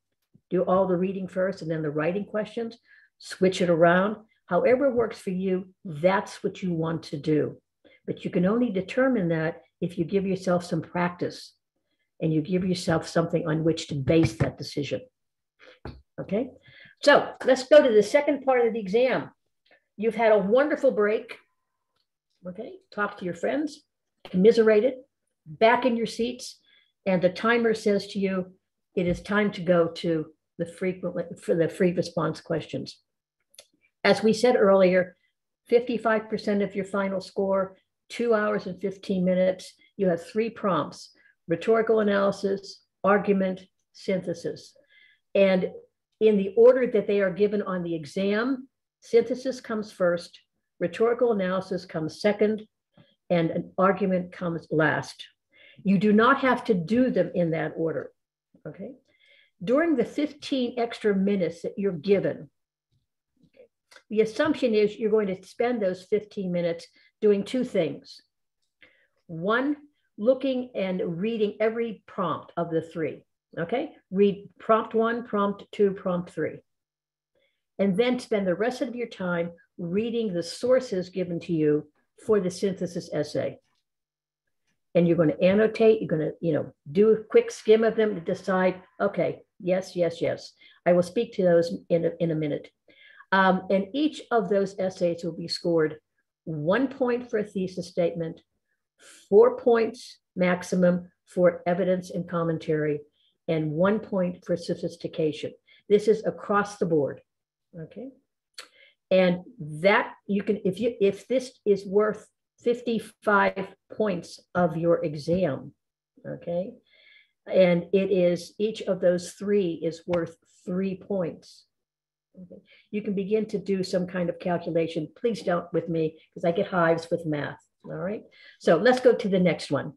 do all the reading first and then the writing questions, switch it around? However works for you, that's what you want to do. But you can only determine that if you give yourself some practice and you give yourself something on which to base that decision. Okay, so let's go to the second part of the exam. You've had a wonderful break. Okay, talk to your friends, commiserated, back in your seats, and the timer says to you, it is time to go to the frequent for the free response questions. As we said earlier, 55% of your final score, two hours and 15 minutes. You have three prompts, rhetorical analysis, argument, synthesis. And in the order that they are given on the exam, synthesis comes first, rhetorical analysis comes second, and an argument comes last. You do not have to do them in that order, okay? During the 15 extra minutes that you're given, the assumption is you're going to spend those 15 minutes doing two things. One, looking and reading every prompt of the three, okay? Read prompt one, prompt two, prompt three. And then spend the rest of your time reading the sources given to you for the synthesis essay. And you're going to annotate, you're going to, you know, do a quick skim of them to decide, okay, yes, yes, yes. I will speak to those in a, in a minute. Um, and each of those essays will be scored one point for a thesis statement, four points maximum for evidence and commentary, and one point for sophistication. This is across the board. Okay. And that you can, if you if this is worth 55 points of your exam, okay, and it is each of those three is worth three points. Okay. You can begin to do some kind of calculation. Please don't with me because I get hives with math. All right. So let's go to the next one.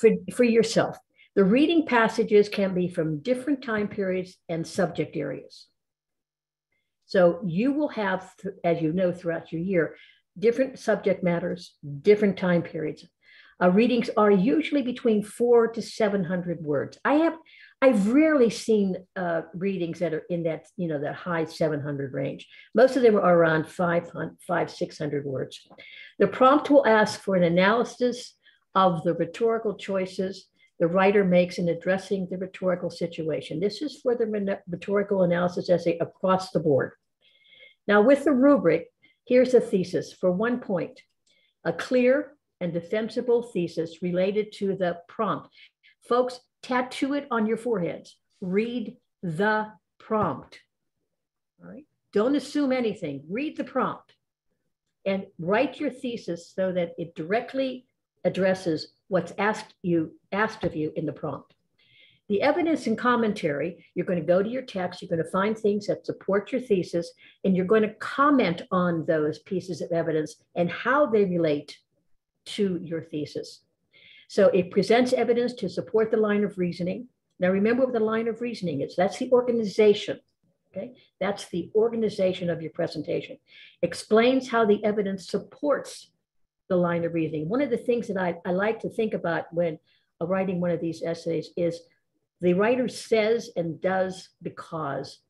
For, for yourself, the reading passages can be from different time periods and subject areas. So you will have, as you know, throughout your year, different subject matters, different time periods. Uh, readings are usually between four to 700 words. I have, I've rarely seen uh, readings that are in that, you know, that high 700 range. Most of them are around 500, 500 600 words. The prompt will ask for an analysis of the rhetorical choices the writer makes in addressing the rhetorical situation. This is for the rhetorical analysis essay across the board. Now, with the rubric, here's a thesis for one point a clear and defensible thesis related to the prompt. Folks, tattoo it on your foreheads. Read the prompt. All right. Don't assume anything. Read the prompt and write your thesis so that it directly addresses what's asked you asked of you in the prompt. The evidence and commentary, you're going to go to your text, you're going to find things that support your thesis, and you're going to comment on those pieces of evidence and how they relate to your thesis. So it presents evidence to support the line of reasoning. Now remember what the line of reasoning is. That's the organization. Okay, that's the organization of your presentation. Explains how the evidence supports the line of reasoning. One of the things that I, I like to think about when uh, writing one of these essays is the writer says and does because.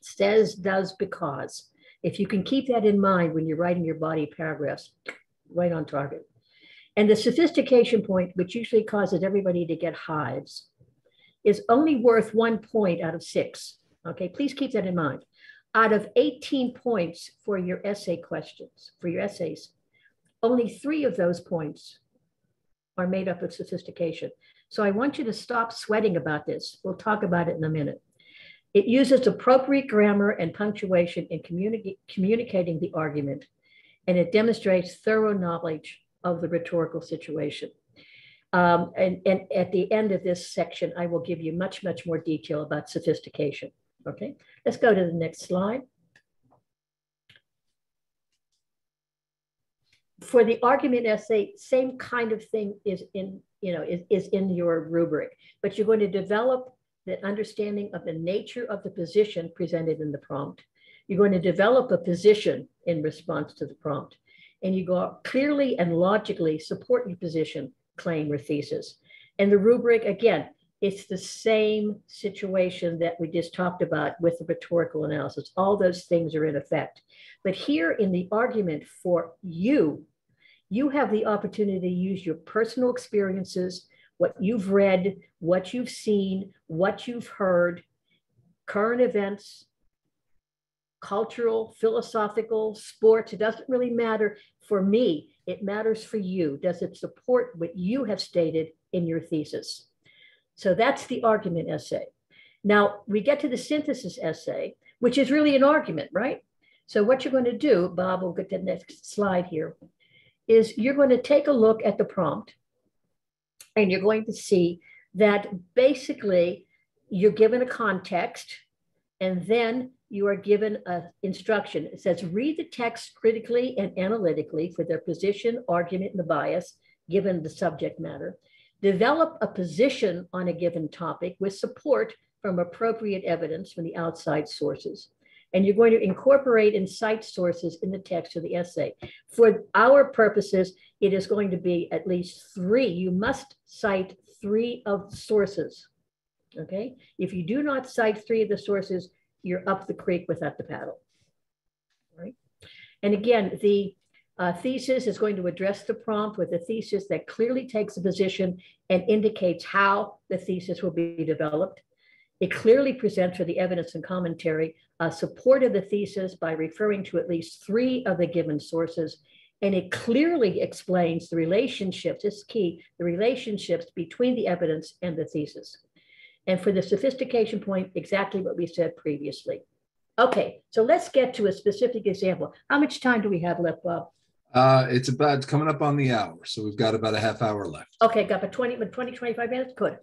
Says, does, because. If you can keep that in mind when you're writing your body paragraphs, right on target. And the sophistication point, which usually causes everybody to get hives, is only worth one point out of six. Okay, please keep that in mind. Out of 18 points for your essay questions, for your essays, only three of those points are made up of sophistication. So I want you to stop sweating about this. We'll talk about it in a minute. It uses appropriate grammar and punctuation in communi communicating the argument, and it demonstrates thorough knowledge of the rhetorical situation. Um, and, and at the end of this section, I will give you much, much more detail about sophistication. Okay, let's go to the next slide. for the argument essay, same kind of thing is in, you know, is, is in your rubric, but you're going to develop the understanding of the nature of the position presented in the prompt. You're going to develop a position in response to the prompt. And you go clearly and logically support your position, claim, or thesis. And the rubric, again, it's the same situation that we just talked about with the rhetorical analysis. All those things are in effect. But here in the argument for you, you have the opportunity to use your personal experiences, what you've read, what you've seen, what you've heard, current events, cultural, philosophical, sports, it doesn't really matter for me. It matters for you. Does it support what you have stated in your thesis? So that's the argument essay. Now we get to the synthesis essay, which is really an argument, right? So what you're going to do, Bob, we'll get to the next slide here, is you're going to take a look at the prompt and you're going to see that basically you're given a context and then you are given an instruction. It says read the text critically and analytically for their position, argument, and the bias given the subject matter. Develop a position on a given topic with support from appropriate evidence from the outside sources. And you're going to incorporate and cite sources in the text of the essay. For our purposes, it is going to be at least three. You must cite three of the sources. Okay. If you do not cite three of the sources, you're up the creek without the paddle. Right. And again, the A thesis is going to address the prompt with a thesis that clearly takes a position and indicates how the thesis will be developed. It clearly presents for the evidence and commentary a support of the thesis by referring to at least three of the given sources. And it clearly explains the relationships, this is key, the relationships between the evidence and the thesis. And for the sophistication point, exactly what we said previously. Okay, so let's get to a specific example. How much time do we have left, Bob? Uh, it's about it's coming up on the hour, so we've got about a half hour left. Okay, got about 20, 20, 25 minutes? Good.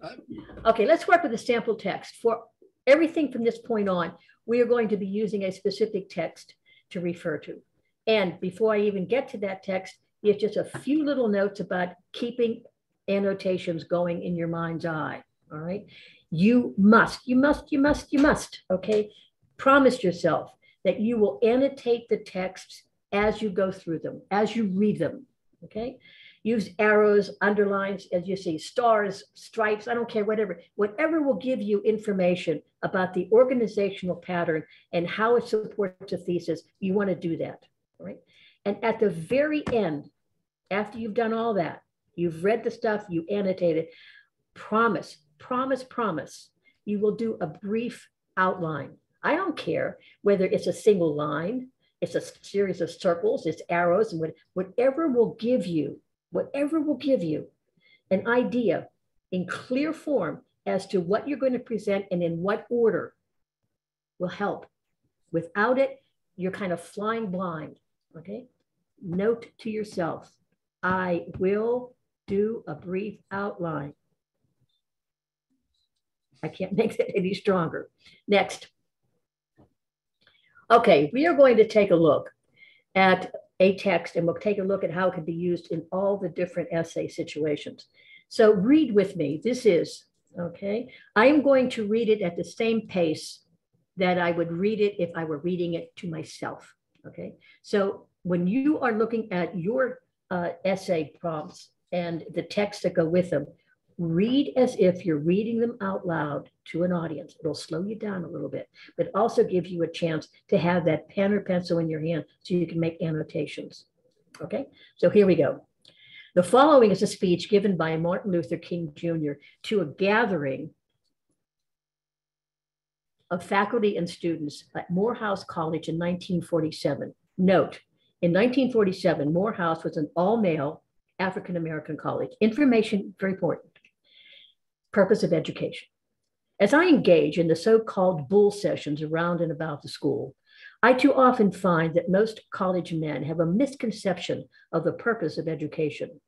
Okay, let's work with the sample text. For everything from this point on, we are going to be using a specific text to refer to. And before I even get to that text, it's just a few little notes about keeping annotations going in your mind's eye. All right. You must, you must, you must, you must. Okay. Promise yourself that you will annotate the texts as you go through them, as you read them. Okay. Use arrows, underlines, as you see, stars, stripes, I don't care, whatever. Whatever will give you information about the organizational pattern and how it supports a thesis, you want to do that. Right. And at the very end, after you've done all that, you've read the stuff, you annotated, promise, promise, promise, you will do a brief outline. I don't care whether it's a single line, it's a series of circles, it's arrows, and whatever will give you, whatever will give you an idea in clear form as to what you're going to present and in what order will help. Without it, you're kind of flying blind. Okay. Note to yourself, I will do a brief outline. I can't [LAUGHS] make that any stronger. Next. Okay, we are going to take a look at a text and we'll take a look at how it can be used in all the different essay situations. So read with me. This is, okay, I am going to read it at the same pace that I would read it if I were reading it to myself. Okay, so when you are looking at your uh, essay prompts and the text that go with them, read as if you're reading them out loud to an audience. It'll slow you down a little bit, but also give you a chance to have that pen or pencil in your hand so you can make annotations. Okay, so here we go. The following is a speech given by Martin Luther King Jr. to a gathering of faculty and students at Morehouse College in 1947. Note, in 1947, Morehouse was an all male African American college. Information very important purpose of education. As I engage in the so called bull sessions around and about the school, I too often find that most college men have a misconception of the purpose of education.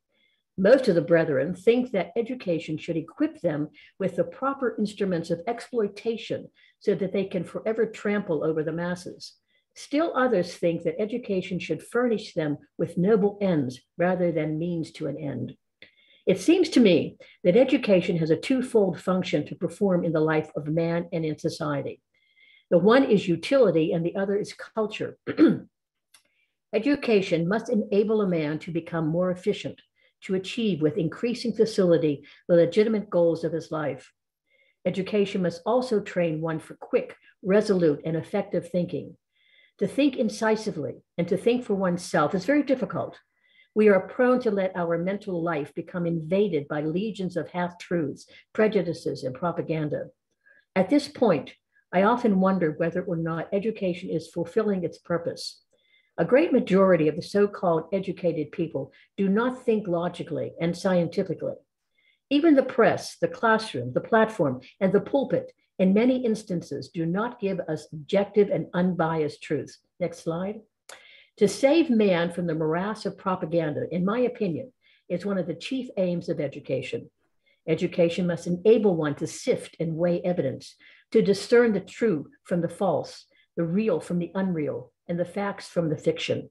Most of the brethren think that education should equip them with the proper instruments of exploitation so that they can forever trample over the masses. Still others think that education should furnish them with noble ends rather than means to an end. It seems to me that education has a twofold function to perform in the life of man and in society. The one is utility and the other is culture. [CLEARS THROAT] education must enable a man to become more efficient, to achieve with increasing facility the legitimate goals of his life. Education must also train one for quick, resolute, and effective thinking. To think incisively and to think for oneself is very difficult we are prone to let our mental life become invaded by legions of half truths, prejudices, and propaganda. At this point, I often wonder whether or not education is fulfilling its purpose. A great majority of the so called educated people do not think logically and scientifically. Even the press, the classroom, the platform, and the pulpit, in many instances, do not give us objective and unbiased truths. Next slide. To save man from the morass of propaganda, in my opinion, is one of the chief aims of education. Education must enable one to sift and weigh evidence, to discern the true from the false, the real from the unreal, and the facts from the fiction.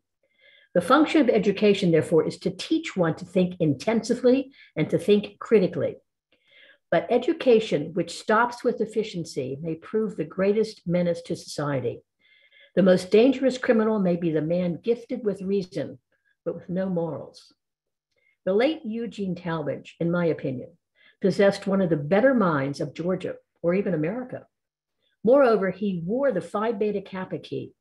The function of education, therefore, is to teach one to think intensively and to think critically. But education which stops with efficiency may prove the greatest menace to society. The most dangerous criminal may be the man gifted with reason, but with no morals. The late Eugene Talmadge, in my opinion, possessed one of the better minds of Georgia or even America. Moreover, he wore the Phi Beta Kappa key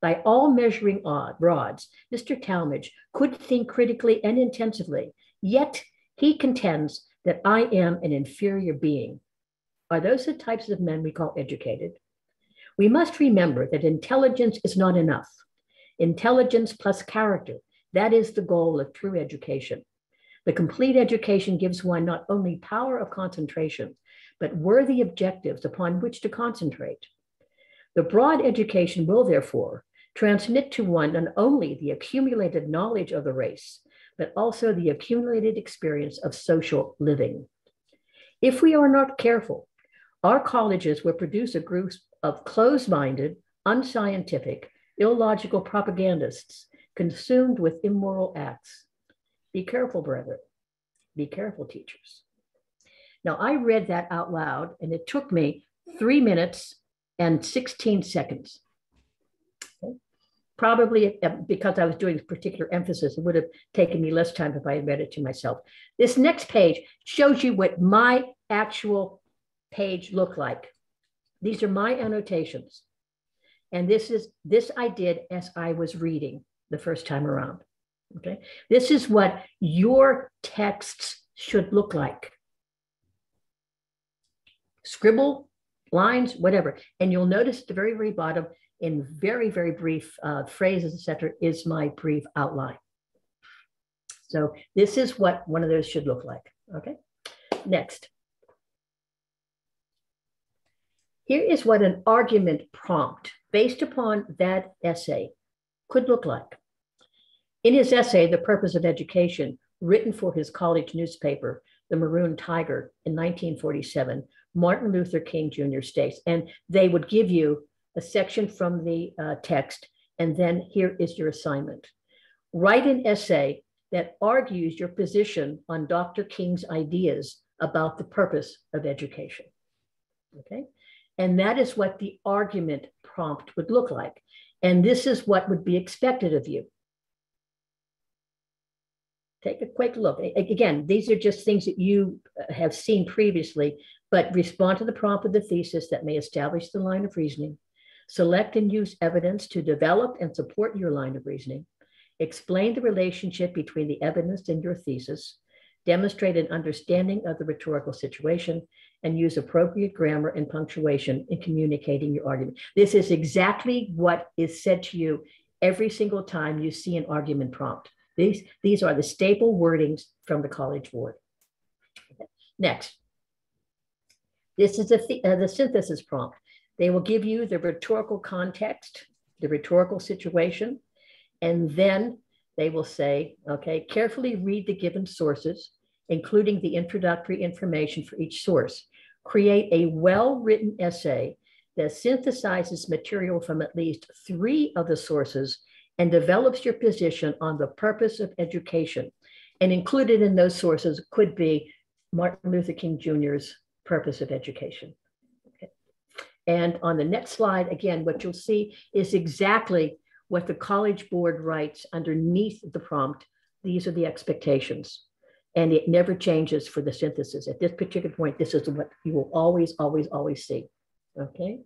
By all measuring rods, Mr. Talmadge could think critically and intensively, yet he contends that I am an inferior being. Are those the types of men we call educated? We must remember that intelligence is not enough. Intelligence plus character, that is the goal of true education. The complete education gives one not only power of concentration, but worthy objectives upon which to concentrate. The broad education will, therefore, transmit to one not only the accumulated knowledge of the race, but also the accumulated experience of social living. If we are not careful, our colleges will produce a group of closed minded, unscientific, illogical propagandists consumed with immoral acts. Be careful, brethren. Be careful, teachers. Now, I read that out loud, and it took me three minutes and 16 seconds. Probably uh, because I was doing this particular emphasis, it would have taken me less time if I had read it to myself. This next page shows you what my actual page looked like. These are my annotations. And this is this I did as I was reading the first time around. Okay. This is what your texts should look like. Scribble lines, whatever. And you'll notice at the very, very bottom, in very, very brief uh, phrases, etc., is my brief outline. So this is what one of those should look like. Okay. Next. Here is what an argument prompt based upon that essay could look like. In his essay, The Purpose of Education, written for his college newspaper, The Maroon Tiger, in 1947, Martin Luther King Jr. states, and they would give you a section from the uh, text, and then here is your assignment. Write an essay that argues your position on Dr. King's ideas about the purpose of education. Okay? And that is what the argument prompt would look like. And this is what would be expected of you. Take a quick look. Again, these are just things that you uh, have seen previously, but respond to the prompt of the thesis that may establish the line of reasoning. Select and use evidence to develop and support your line of reasoning. Explain the relationship between the evidence and your thesis. Demonstrate an understanding of the rhetorical situation and use appropriate grammar and punctuation in communicating your argument. This is exactly what is said to you every single time you see an argument prompt. These, these are the staple wordings from the College Board. Next, this is the, uh, the synthesis prompt. They will give you the rhetorical context, the rhetorical situation, and then they will say, okay, carefully read the given sources, including the introductory information for each source. Create a well-written essay that synthesizes material from at least three of the sources and develops your position on the purpose of education. And included in those sources could be Martin Luther King Jr.'s purpose of education. Okay. And on the next slide, again, what you'll see is exactly what the College Board writes underneath the prompt. These are the expectations. And it never changes for the synthesis. At this particular point, this is what you will always, always, always see. Okay.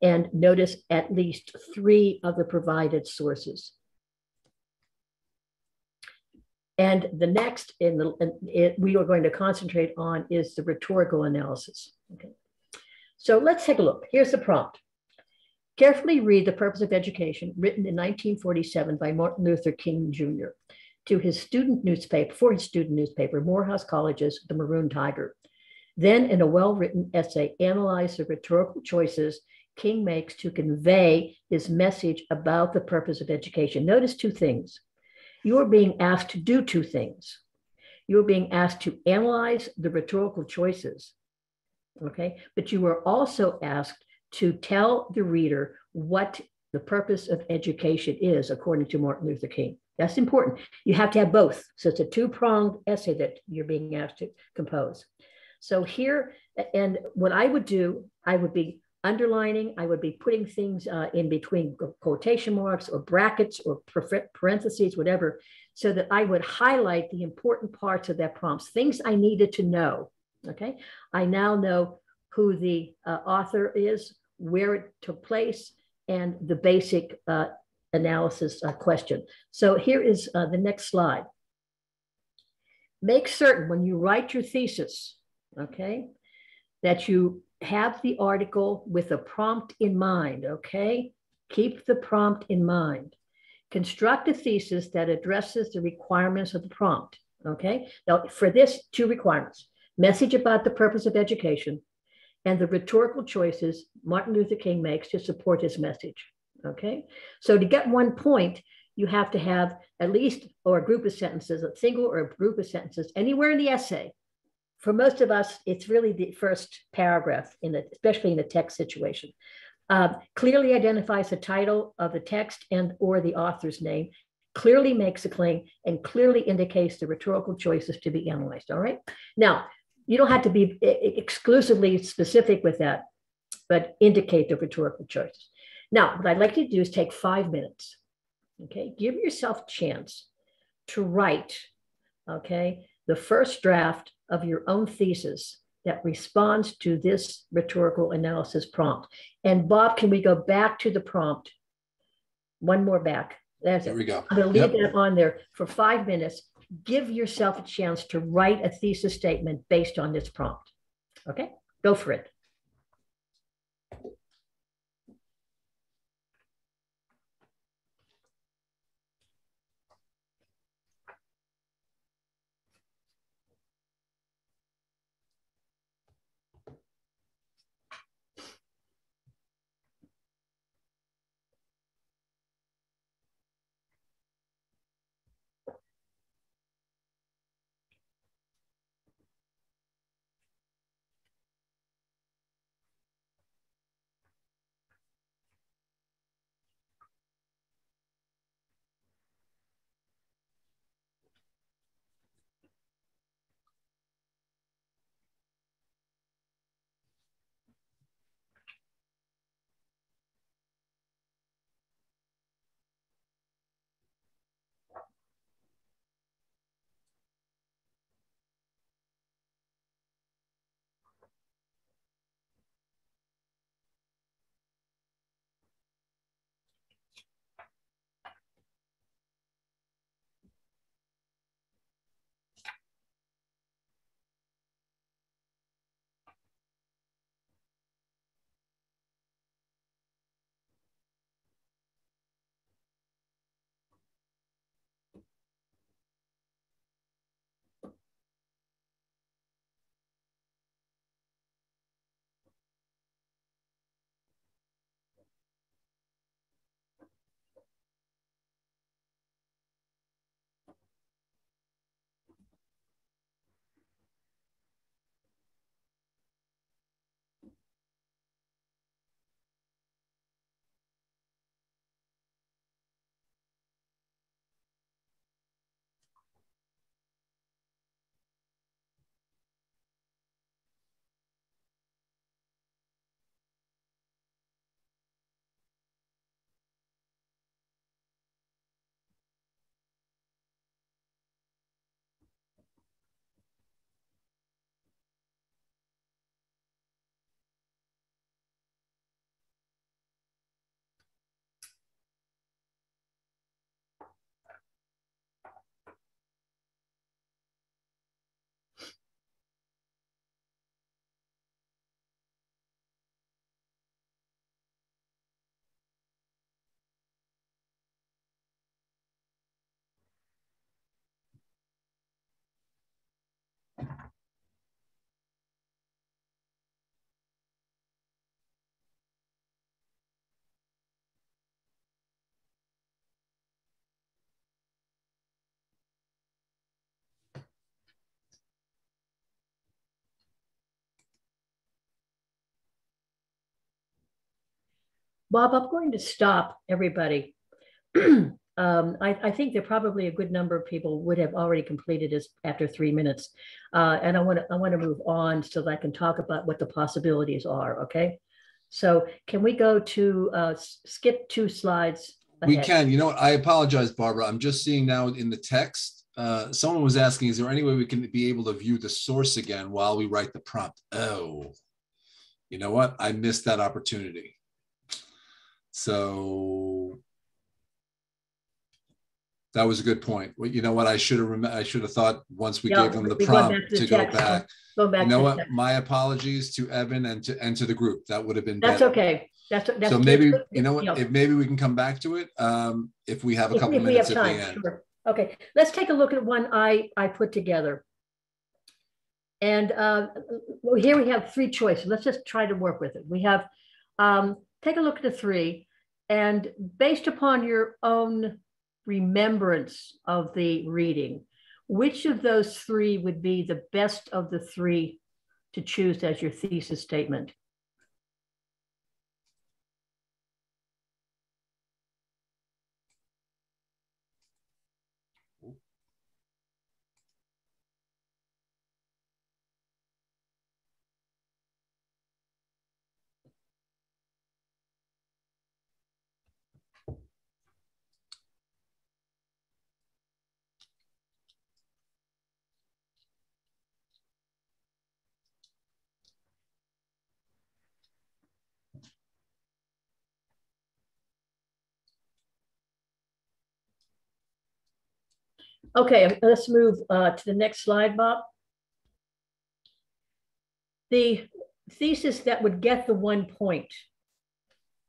And notice at least three of the provided sources. And the next in the in it, we are going to concentrate on is the rhetorical analysis. Okay. So let's take a look. Here's the prompt. Carefully read The Purpose of Education, written in 1947 by Martin Luther King Jr. to his student newspaper, for his student newspaper, Morehouse College's The Maroon Tiger. Then, in a well written essay, analyze the rhetorical choices King makes to convey his message about the purpose of education. Notice two things you're being asked to do two things. You're being asked to analyze the rhetorical choices, okay? But you are also asked to tell the reader what the purpose of education is, according to Martin Luther King. That's important. You have to have both. So it's a two pronged essay that you're being asked to compose. So here, and what I would do, I would be underlining, I would be putting things uh, in between quotation marks or brackets or parentheses, whatever, so that I would highlight the important parts of that prompts, things I needed to know. Okay. I now know who the uh, author is, where it took place, and the basic uh, analysis uh, question. So here is uh, the next slide. Make certain when you write your thesis, okay, that you have the article with a prompt in mind, okay? Keep the prompt in mind. Construct a thesis that addresses the requirements of the prompt, okay? Now, for this, two requirements message about the purpose of education and the rhetorical choices Martin Luther King makes to support his message, okay? So to get one point, you have to have at least or a group of sentences, a single or a group of sentences anywhere in the essay. For most of us, it's really the first paragraph in the, especially in a text situation. Uh, clearly identifies the title of the text and or the author's name, clearly makes a claim, and clearly indicates the rhetorical choices to be analyzed. All right. Now, you don't have to be exclusively specific with that, but indicate the rhetorical choices. Now, what I'd like you to do is take five minutes Okay, give yourself a chance to write, okay, the first draft of your own thesis that responds to this rhetorical analysis prompt. And Bob, can we go back to the prompt? One more back. That's there it. we go. I'm going to leave yep. that on there for five minutes. Give yourself a chance to write a thesis statement based on this prompt. Okay, go for it. Bob, I'm going to stop everybody. [CLEARS THROAT] um, I, I, think there probably a good number of people would have already completed this after three minutes. Uh, and I want to I want to move on so that I can talk about what the possibilities are. Okay. So can we go to uh, skip two slides? Ahead? We can. You know what? I apologize, Barbara. I'm just seeing now in the text. Uh, someone was asking, is there any way we can be able to view the source again while we write the prompt? Oh, you know what? I missed that opportunity. So that was a good point. Well, you know what? I should have rem- I should have thought once we Yeah, gave them the prompt to to go back. Go back You know what? that. My apologies to Evan and to and to the group. That would have been That's better. okay. That's, that's. So maybe you know Yeah. what? If maybe we can come back to it. Um, if we have a If couple if we have minutes at the end. sure. Okay, let's take a look at one I, I put together. And uh, well, here we have three choices. Let's just try to work with it. We have, um, take a look at the three and based upon your own remembrance of the reading, which of those three would be the best of the three to choose as your thesis statement? Okay, let's move uh, to the next slide, Bob. The thesis that would get the one point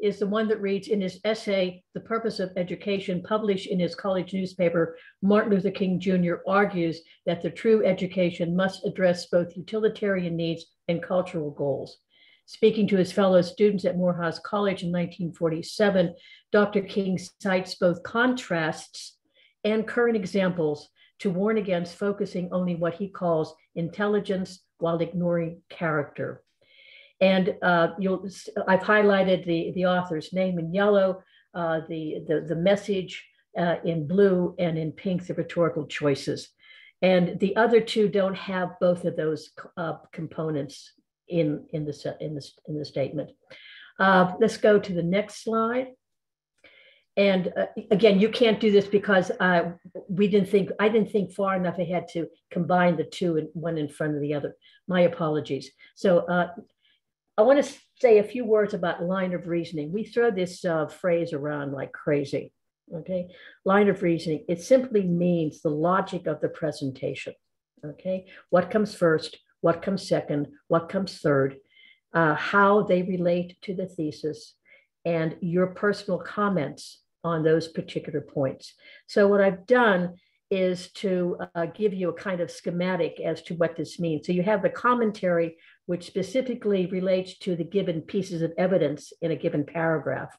is the one that reads in his essay, The Purpose of Education, published in his college newspaper, Martin Luther King Jr. argues that the true education must address both utilitarian needs and cultural goals. Speaking to his fellow students at Morehouse College in 1947, Dr. King cites both contrasts and current examples to warn against focusing only what he calls intelligence while ignoring character. And uh, you'll, I've highlighted the, the author's name in yellow, uh, the, the, the message uh, in blue, and in pink, the rhetorical choices. And the other two don't have both of those uh, components in, in, the, in, the, in the statement. Uh, let's go to the next slide. And uh, again, you can't do this because uh, we didn't think, I didn't think far enough ahead to combine the two and one in front of the other. My apologies. So uh, I want to say a few words about line of reasoning. We throw this uh, phrase around like crazy. Okay. Line of reasoning, it simply means the logic of the presentation. Okay. What comes first? What comes second? What comes third? Uh, how they relate to the thesis and your personal comments on those particular points. So what I've done is to uh, give you a kind of schematic as to what this means. So you have the commentary, which specifically relates to the given pieces of evidence in a given paragraph.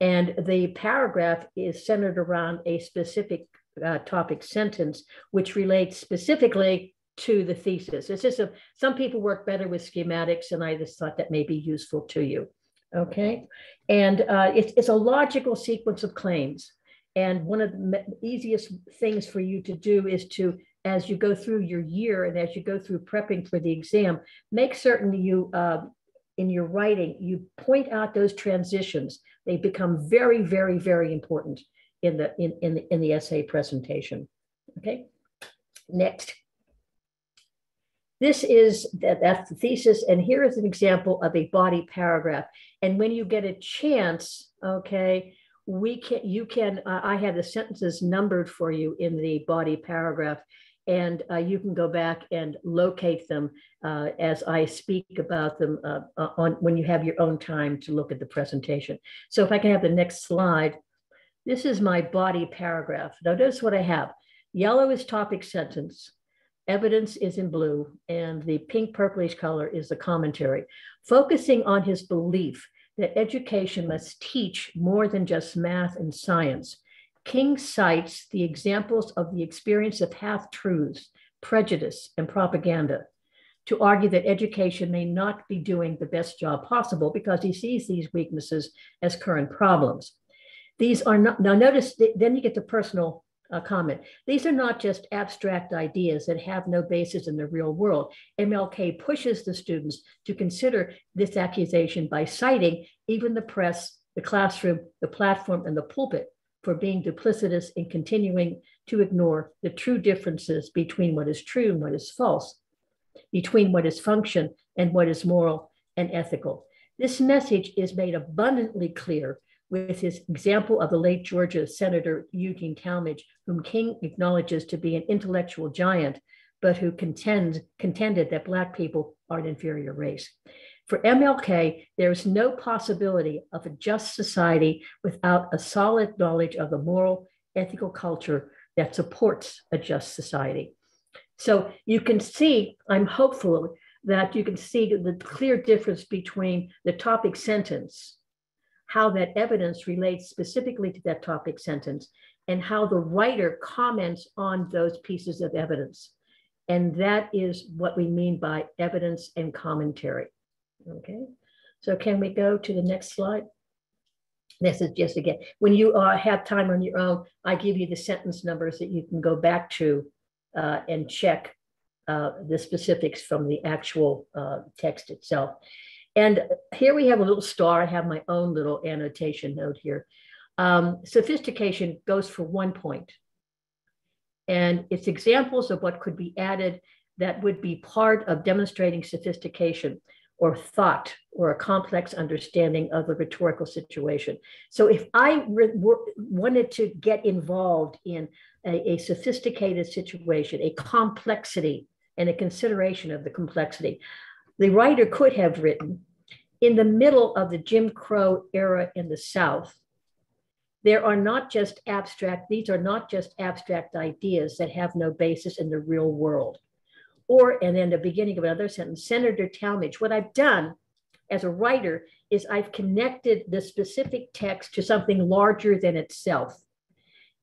And the paragraph is centered around a specific uh, topic sentence, which relates specifically to the thesis. It's just a, some people work better with schematics, and I just thought that may be useful to you. Okay. And uh, it's, it's a logical sequence of claims. And one of the easiest things for you to do is to, as you go through your year and as you go through prepping for the exam, make certain you, uh, in your writing, you point out those transitions. They become very, very, very important in the, in, in, the, in the essay presentation. Okay. Next. This is that, that's the thesis. And here is an example of a body paragraph. And when you get a chance, okay, we can, you can, uh, I have the sentences numbered for you in the body paragraph and uh, you can go back and locate them uh, as I speak about them uh, on when you have your own time to look at the presentation. So if I can have the next slide, this is my body paragraph. Notice what I have. Yellow is topic sentence. Evidence is in blue, and the pink purplish color is the commentary, focusing on his belief that education must teach more than just math and science. King cites the examples of the experience of half truths, prejudice, and propaganda to argue that education may not be doing the best job possible because he sees these weaknesses as current problems. These are not, now notice, then you get the personal uh, comment. These are not just abstract ideas that have no basis in the real world. MLK pushes the students to consider this accusation by citing even the press, the classroom, the platform, and the pulpit for being duplicitous in continuing to ignore the true differences between what is true and what is false, between what is function and what is moral and ethical. This message is made abundantly clear with his example of the late Georgia Senator Eugene Talmadge, whom King acknowledges to be an intellectual giant, but who contended that Black people are an inferior race. For MLK, there is no possibility of a just society without a solid knowledge of the moral, ethical culture that supports a just society. So you can see, I'm hopeful that you can see the clear difference between the topic sentence, how that evidence relates specifically to that topic sentence, and how the writer comments on those pieces of evidence. And that is what we mean by evidence and commentary. Okay, so can we go to the next slide? This is just again, when you uh, have time on your own, I give you the sentence numbers that you can go back to uh, and check uh, the specifics from the actual uh, text itself. And here we have a little star. I have my own little annotation note here. Um, sophistication goes for one point. And it's examples of what could be added that would be part of demonstrating sophistication or thought or a complex understanding of a rhetorical situation. So if I wanted to get involved in a, a, sophisticated situation, a complexity and a consideration of the complexity, the writer could have written in the middle of the Jim Crow era in the South, there are not just abstract, these are not just abstract ideas that have no basis in the real world. Or, and then the beginning of another sentence, Senator Talmadge, what I've done as a writer is I've connected the specific text to something larger than itself.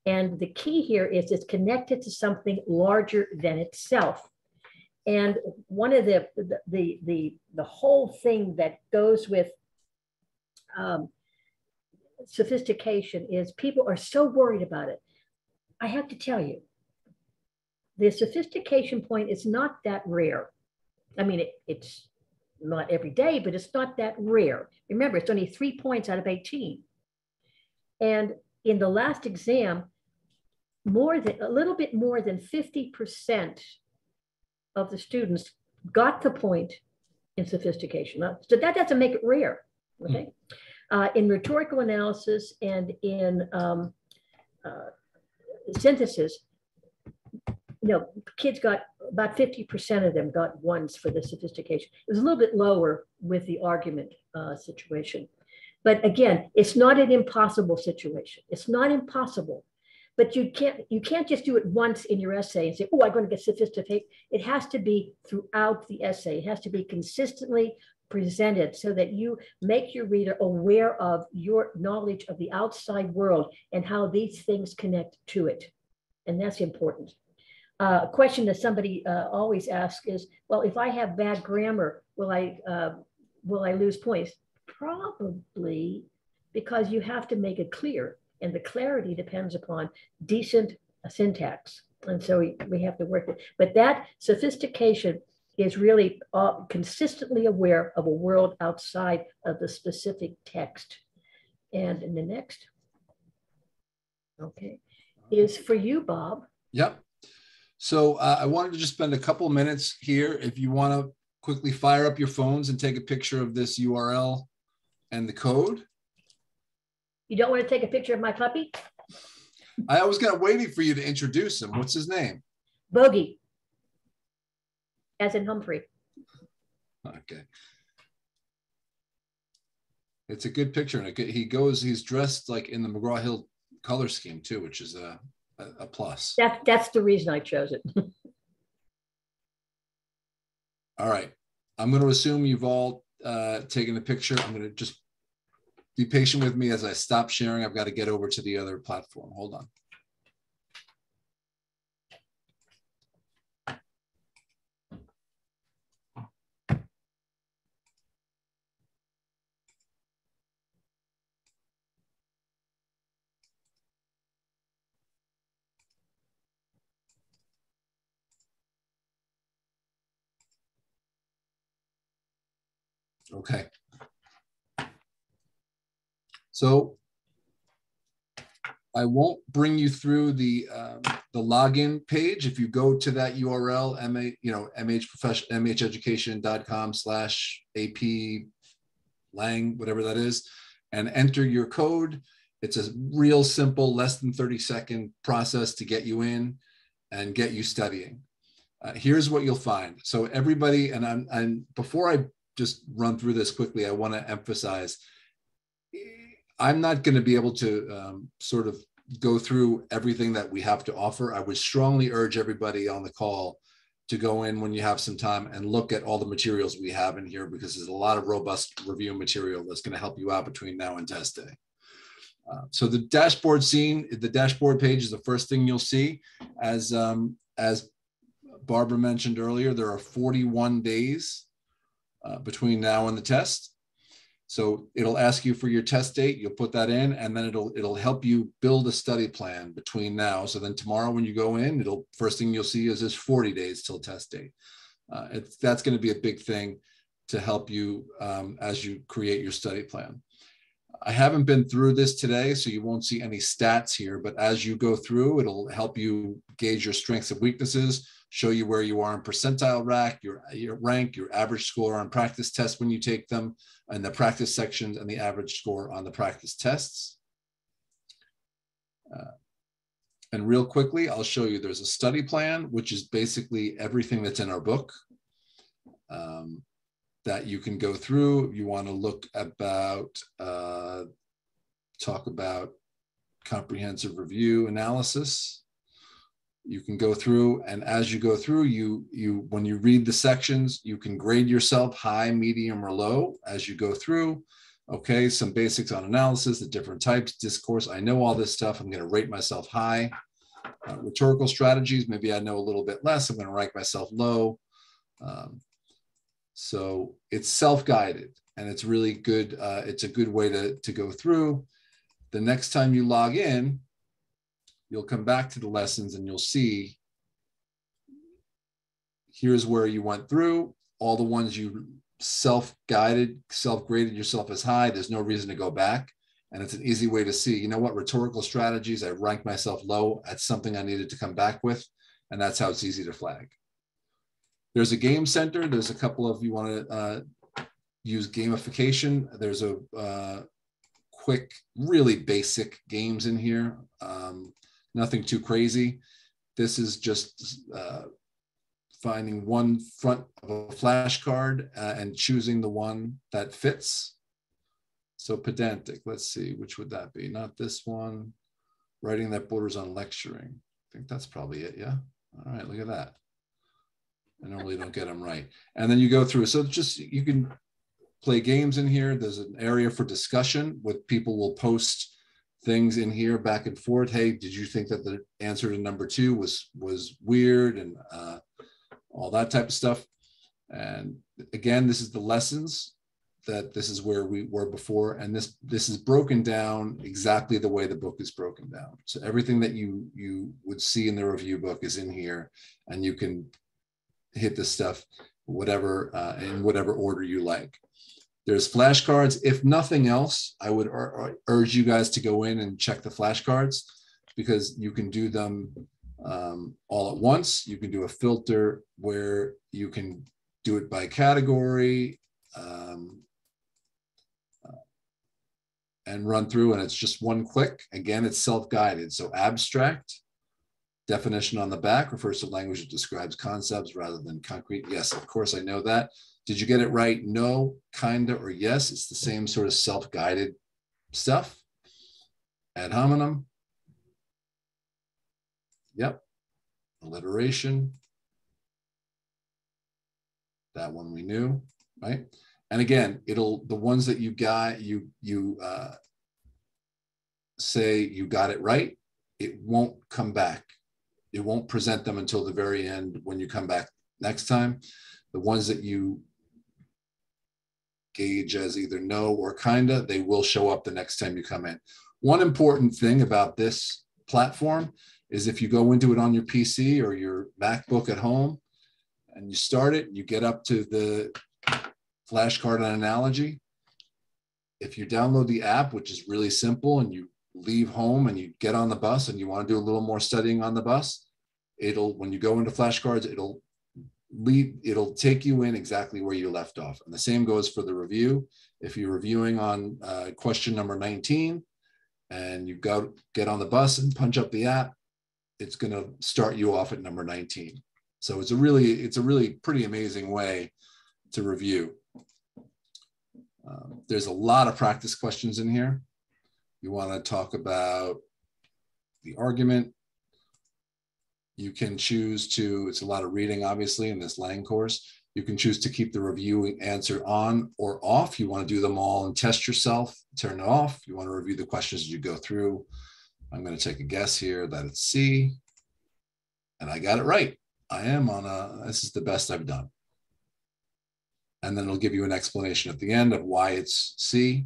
And the key here is it's connected to something larger than itself. And one of the, the, the, the, whole thing that goes with um, sophistication is people are so worried about it. I have to tell you, the sophistication point is not that rare. I mean, it, it's not every day, but it's not that rare. Remember, it's only three points out of 18. And in the last exam, more than a little bit more than 50% of the students got the point in sophistication. So that doesn't make it rare. Okay. Mm. Uh, in rhetorical analysis and in um, uh, synthesis, you know, kids got about 50% of them got ones for the sophistication. It was a little bit lower with the argument uh, situation. But again, it's not an impossible situation. It's not impossible, but you can't you can't just do it once in your essay and say, oh, I'm going to get sophisticated. It has to be throughout the essay. It has to be consistently presented so that you make your reader aware of your knowledge of the outside world and how these things connect to it. And that's important. Uh, a question that somebody uh, always asks is, well, if I have bad grammar, will I, uh, will I lose points? Probably because you have to make it clear and the clarity depends upon decent syntax. And so we, have to work with, but that sophistication is really uh, consistently aware of a world outside of the specific text. And in the next, okay, is for you, Bob. Yep. So uh, I wanted to just spend a couple minutes here. If you want to quickly fire up your phones and take a picture of this URL and the code. You don't want to take a picture of my puppy? I was kind of waiting for you to introduce him. What's his name? Bogey, as in Humphrey. Okay. It's a good picture, and he goes. He's dressed like in the McGraw Hill color scheme too, which is a a, a plus. That, that's the reason I chose it. [LAUGHS] all right. I'm going to assume you've all uh, taken a picture. I'm going to just be patient with me as I stop sharing. I've got to get over to the other platform. Hold on. Okay. So I won't bring you through the um, the login page. If you go to that URL, ma you know mh profession mheducation.com slash ap lang whatever that is, and enter your code. It's a real simple, less than 30 second process to get you in and get you studying. Uh, here's what you'll find. So everybody, and I'm, and before I just run through this quickly, I want to emphasize, I'm not going to be able to um, sort of go through everything that we have to offer. I would strongly urge everybody on the call to go in when you have some time and look at all the materials we have in here because there's a lot of robust review material that's going to help you out between now and test day. Uh, so the dashboard scene, the dashboard page is the first thing you'll see. As um, as Barbara mentioned earlier, there are 41 days uh, between now and the test. So it'll ask you for your test date. You'll put that in, and then it'll it'll help you build a study plan between now. So then tomorrow, when you go in, it'll first thing you'll see is this 40 days till test date. Uh, it's that's going to be a big thing to help you um, as you create your study plan. I haven't been through this today, so you won't see any stats here. But as you go through, it'll help you gauge your strengths and weaknesses show you where you are in percentile rack, your, your rank, your average score on practice tests when you take them, and the practice sections and the average score on the practice tests. Uh, and real quickly, I'll show you there's a study plan, which is basically everything that's in our book um, that you can go through. You want to look about, uh, talk about comprehensive review analysis you can go through and as you go through you you when you read the sections you can grade yourself high medium or low as you go through. Okay some basics on analysis the different types discourse. I know all this stuff. I'm going to rate myself high. Uh, rhetorical strategies maybe i know a little bit less. I'm going to rank myself low. Um, so it's self-guided and it's really good uh, it's a good way to, to go through. The next time you log in you'll come back to the lessons and you'll see here's where you went through. All the ones you self-guided self-graded yourself as high there's no reason to go back. And it's an easy way to see you know what rhetorical strategies i ranked myself low at something i needed to come back with and that's how it's easy to flag. There's a game center there's a couple of you want to uh, use gamification. There's a uh, quick really basic games in here. Um, nothing too crazy. This is just uh, finding one front of a flashcard uh, and choosing the one that fits. So pedantic, let's see, which would that be? Not this one. Writing that borders on lecturing. I think that's probably it, yeah? All right, look at that. I normally don't get them right. And then you go through, so just, you can play games in here. There's an area for discussion with people will post things in here back and forth. Hey, did you think that the answer to number two was was weird and uh, all that type of stuff? And again, this is the lessons that this is where we were before, and this this is broken down exactly the way the book is broken down. So everything that you you would see in the review book is in here, and you can hit this stuff whatever uh, in whatever order you like. There's flashcards. If nothing else, I would ur- urge you guys to go in and check the flashcards because you can do them um, all at once. You can do a filter where you can do it by category um, uh, and run through, and it's just one click. Again, it's self guided. So, abstract definition on the back refers to language that describes concepts rather than concrete. Yes, of course, I know that. Did you get it right? No, kinda, or yes. It's the same sort of self-guided stuff. Ad hominem. Yep. Alliteration. That one we knew, right? And again, it'll the ones that you got, you you uh, say you got it right, it won't come back. It won't present them until the very end when you come back next time. The ones that you gauge as either no or kinda, they will show up the next time you come in. One important thing about this platform is if you go into it on your PC or your MacBook at home and you start it, you get up to the flashcard analogy. If you download the app, which is really simple, and you leave home and you get on the bus and you want to do a little more studying on the bus, it'll, when you go into flashcards, it'll it'll take you in exactly where you left off and the same goes for the review If you're reviewing on uh, question number 19 and you go get on the bus and punch up the app, it's going to start you off at number 19. So it's a really, it's a really pretty amazing way to review. Um, there's a lot of practice questions in here. You want to talk about the argument. You can choose to, it's a lot of reading, obviously, in this Lang course. You can choose to keep the review answer on or off. You want to do them all and test yourself, turn it off. You want to review the questions as you go through. I'm going to take a guess here that it's C. And I got it right. I am on a, this is the best I've done. And then it'll give you an explanation at the end of why it's C.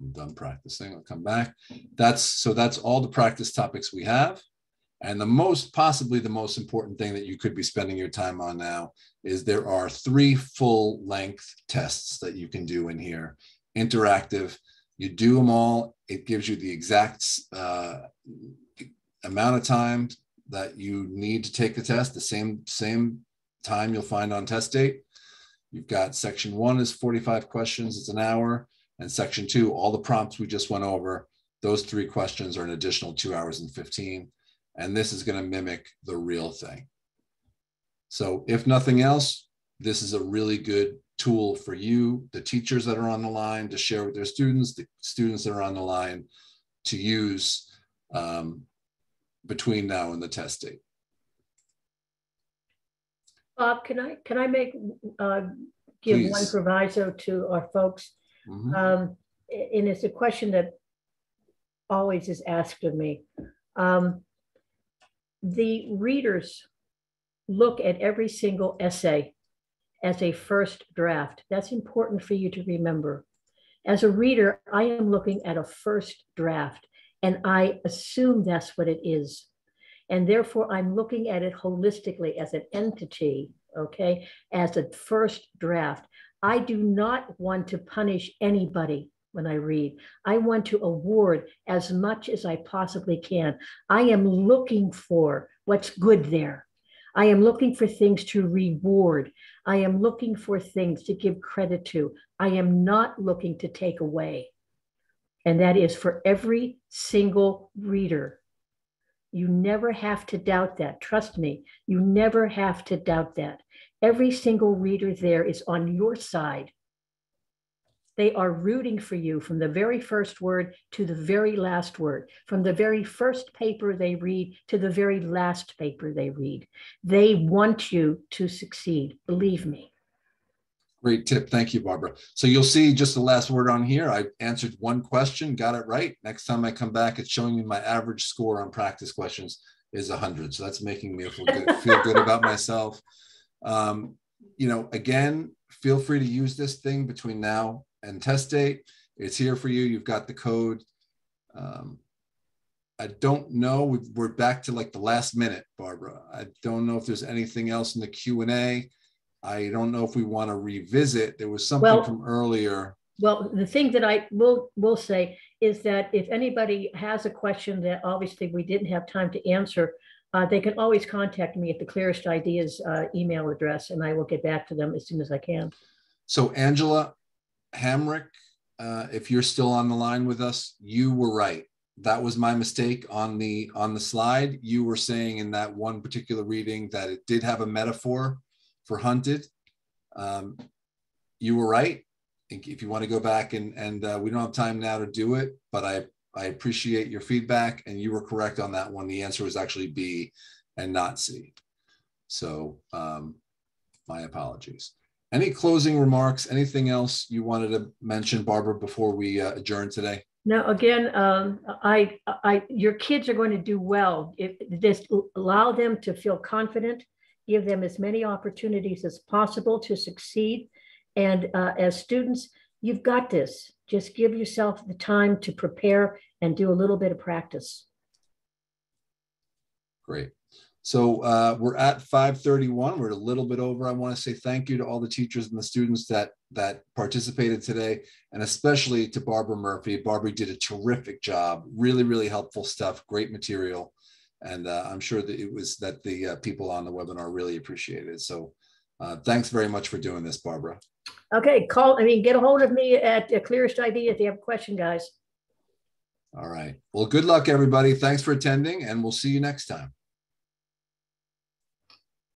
I'm done practicing. I'll come back. That's so that's all the practice topics we have. And the most, possibly the most important thing that you could be spending your time on now is there are three full length tests that you can do in here, interactive. You do them all. It gives you the exact uh, amount of time that you need to take the test, the same, same time you'll find on test date. You've got section one is 45 questions, it's an hour. And section two, all the prompts we just went over, those three questions are an additional two hours and 15. And this is going to mimic the real thing. So, if nothing else, this is a really good tool for you, the teachers that are on the line, to share with their students, the students that are on the line to use um, between now and the test date. Bob, can I can I make uh, give Please. one proviso to our folks? Mm-hmm. Um, and it's a question that always is asked of me. Um, the readers look at every single essay as a first draft. That's important for you to remember. As a reader, I am looking at a first draft, and I assume that's what it is. And therefore, I'm looking at it holistically as an entity, okay, as a first draft. I do not want to punish anybody when I read. I want to award as much as I possibly can. I am looking for what's good there. I am looking for things to reward. I am looking for things to give credit to. I am not looking to take away. And that is for every single reader. You never have to doubt that. Trust me, you never have to doubt that. Every single reader there is on your side. They are rooting for you from the very first word to the very last word, from the very first paper they read to the very last paper they read. They want you to succeed, believe me. Great tip. Thank you, Barbara. So you'll see just the last word on here. I answered one question, got it right. Next time I come back, it's showing me my average score on practice questions is 100. So that's making me feel good, feel good about myself. Um, you know, again, feel free to use this thing between now and test date. It's here for you. You've got the code. Um, I don't know. We're back to like the last minute, Barbara. I don't know if there's anything else in the Q and A. I don't know if we want to revisit. There was something well, from earlier. Well, the thing that I will will say is that if anybody has a question that obviously we didn't have time to answer, uh, they can always contact me at the Clearest Ideas uh, email address, and I will get back to them as soon as I can. So, Angela Hamrick, uh, if you're still on the line with us, you were right. That was my mistake on the on the slide. You were saying in that one particular reading that it did have a metaphor for hunted. Um, you were right. If you want to go back and and uh, we don't have time now to do it, but I I appreciate your feedback, and you were correct on that one. The answer was actually B and not C. So um, my apologies. Any closing remarks? Anything else you wanted to mention, Barbara, before we uh, adjourn today? No, again, um, I, I, your kids are going to do well. If just allow them to feel confident, give them as many opportunities as possible to succeed. And uh, as students, you've got this. Just give yourself the time to prepare and do a little bit of practice. Great. So uh, we're at 531. We're a little bit over. I want to say thank you to all the teachers and the students that that participated today, and especially to Barbara Murphy. Barbara did a terrific job. Really, really helpful stuff. Great material. And uh, I'm sure that it was that the uh, people on the webinar really appreciated. So uh, thanks very much for doing this, Barbara. Okay, call, I mean, get a hold of me at uh, Clearest ID if you have a question, guys. All right. Well, good luck, everybody. Thanks for attending, and we'll see you next time.